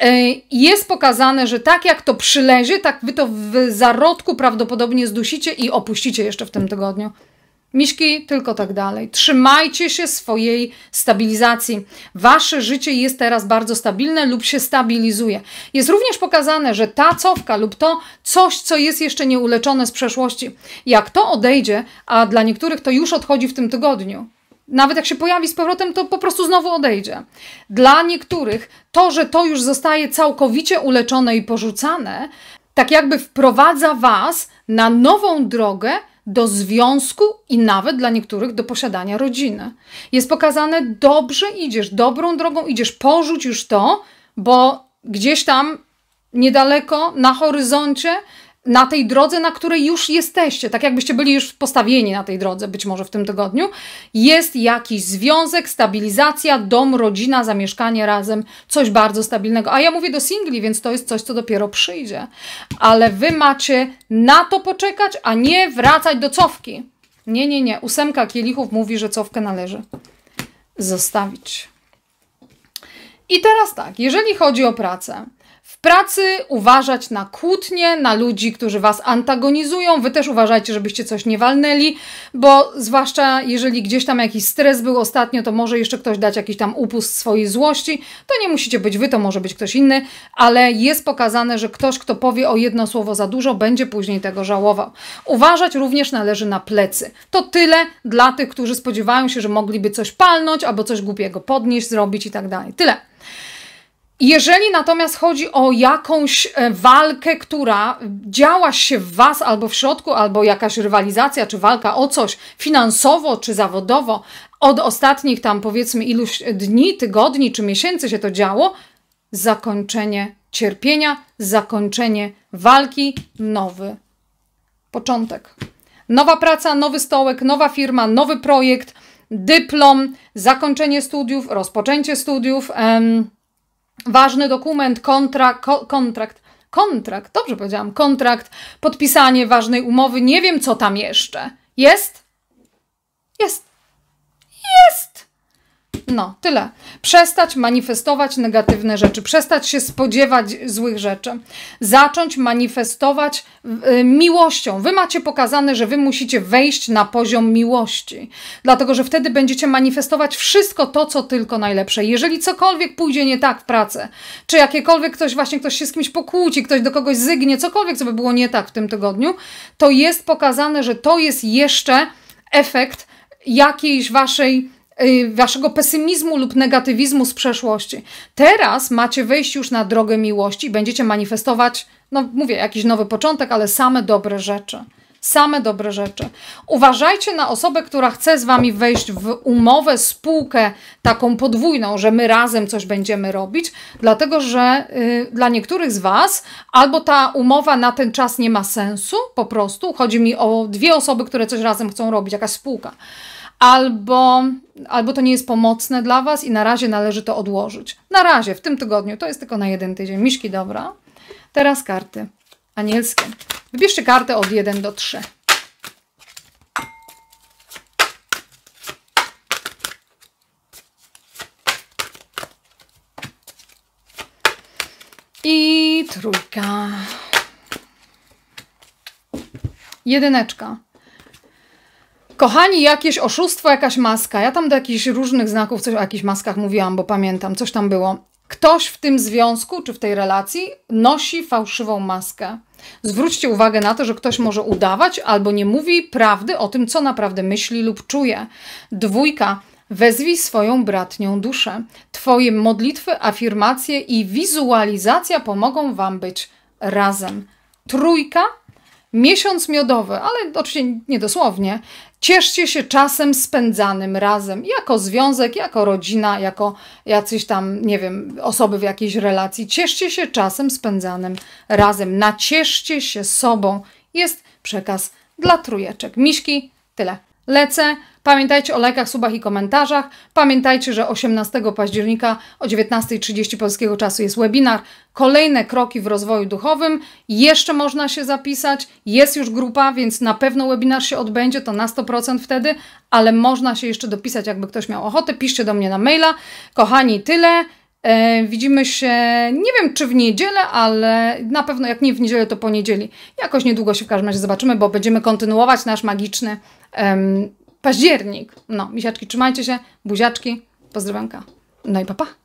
S1: E, jest pokazane, że tak jak to przylezie, tak wy to w zarodku prawdopodobnie zdusicie i opuścicie jeszcze w tym tygodniu. Miśki, tylko tak dalej. Trzymajcie się swojej stabilizacji. Wasze życie jest teraz bardzo stabilne lub się stabilizuje. Jest również pokazane, że ta cofka lub to coś, co jest jeszcze nieuleczone z przeszłości, jak to odejdzie, a dla niektórych to już odchodzi w tym tygodniu, nawet jak się pojawi z powrotem, to po prostu znowu odejdzie. Dla niektórych to, że to już zostaje całkowicie uleczone i porzucane, tak jakby wprowadza Was na nową drogę, do związku i nawet dla niektórych do posiadania rodziny. Jest pokazane, dobrze idziesz, dobrą drogą idziesz, porzuć już to, bo gdzieś tam niedaleko, na horyzoncie, na tej drodze, na której już jesteście, tak jakbyście byli już postawieni na tej drodze, być może w tym tygodniu, jest jakiś związek, stabilizacja, dom, rodzina, zamieszkanie razem, coś bardzo stabilnego. A ja mówię do singli, więc to jest coś, co dopiero przyjdzie. Ale wy macie na to poczekać, a nie wracać do cofki. Nie, nie, nie. Ósemka kielichów mówi, że cofkę należy zostawić. I teraz tak, jeżeli chodzi o pracę, pracy uważać na kłótnie, na ludzi, którzy was antagonizują. Wy też uważajcie, żebyście coś nie walnęli, bo zwłaszcza jeżeli gdzieś tam jakiś stres był ostatnio, to może jeszcze ktoś dać jakiś tam upust swojej złości. To nie musicie być wy, to może być ktoś inny, ale jest pokazane, że ktoś, kto powie o jedno słowo za dużo, będzie później tego żałował. Uważać również należy na plecy. To tyle dla tych, którzy spodziewają się, że mogliby coś palnąć albo coś głupiego podnieść, zrobić i tak dalej. Tyle. Jeżeli natomiast chodzi o jakąś e, walkę, która działa się w Was albo w środku, albo jakaś rywalizacja czy walka o coś finansowo czy zawodowo, od ostatnich tam powiedzmy iluś dni, tygodni czy miesięcy się to działo, zakończenie cierpienia, zakończenie walki, nowy początek. Nowa praca, nowy stołek, nowa firma, nowy projekt, dyplom, zakończenie studiów, rozpoczęcie studiów. Em, ważny dokument, kontra, ko, kontrakt, kontrakt, dobrze powiedziałam, kontrakt, podpisanie ważnej umowy, nie wiem co tam jeszcze. Jest? Jest. Jest! No, tyle. Przestać manifestować negatywne rzeczy, przestać się spodziewać złych rzeczy, zacząć manifestować y, miłością. Wy macie pokazane, że wy musicie wejść na poziom miłości, dlatego że wtedy będziecie manifestować wszystko to, co tylko najlepsze. Jeżeli cokolwiek pójdzie nie tak w pracy, czy jakiekolwiek ktoś właśnie ktoś się z kimś pokłóci, ktoś do kogoś zygnie, cokolwiek co by było nie tak w tym tygodniu, to jest pokazane, że to jest jeszcze efekt jakiejś waszej Y, waszego pesymizmu lub negatywizmu z przeszłości. Teraz macie wejść już na drogę miłości i będziecie manifestować, no mówię, jakiś nowy początek, ale same dobre rzeczy. Same dobre rzeczy. Uważajcie na osobę, która chce z wami wejść w umowę, spółkę taką podwójną, że my razem coś będziemy robić, dlatego że y, dla niektórych z was albo ta umowa na ten czas nie ma sensu, po prostu. Chodzi mi o dwie osoby, które coś razem chcą robić, jakaś spółka albo, albo to nie jest pomocne dla Was i na razie należy to odłożyć. Na razie, w tym tygodniu, to jest tylko na jeden tydzień. Miszki, dobra. Teraz karty anielskie. Wybierzcie kartę od 1 do 3. I trójka. Jedyneczka. Kochani, jakieś oszustwo, jakaś maska. Ja tam do jakichś różnych znaków coś o jakichś maskach mówiłam, bo pamiętam, coś tam było. Ktoś w tym związku czy w tej relacji nosi fałszywą maskę. Zwróćcie uwagę na to, że ktoś może udawać albo nie mówi prawdy o tym, co naprawdę myśli lub czuje. Dwójka. Wezwij swoją bratnią duszę. Twoje modlitwy, afirmacje i wizualizacja pomogą Wam być razem. Trójka. Miesiąc miodowy, ale oczywiście nie dosłownie. Cieszcie się czasem spędzanym razem, jako związek, jako rodzina, jako jacyś tam, nie wiem, osoby w jakiejś relacji. Cieszcie się czasem spędzanym razem. Nacieszcie się sobą. Jest przekaz dla trójeczek. Miśki, tyle. Lecę. Pamiętajcie o lajkach, subach i komentarzach. Pamiętajcie, że 18 października o 19.30 polskiego czasu jest webinar. Kolejne kroki w rozwoju duchowym. Jeszcze można się zapisać. Jest już grupa, więc na pewno webinar się odbędzie, to na 100% wtedy, ale można się jeszcze dopisać, jakby ktoś miał ochotę. Piszcie do mnie na maila. Kochani, tyle. E, widzimy się, nie wiem czy w niedzielę, ale na pewno jak nie w niedzielę, to po niedzieli. Jakoś niedługo się w każdym razie zobaczymy, bo będziemy kontynuować nasz magiczny październik. No, misiaczki, trzymajcie się, buziaczki, pozdrowionka. No i papa. Pa.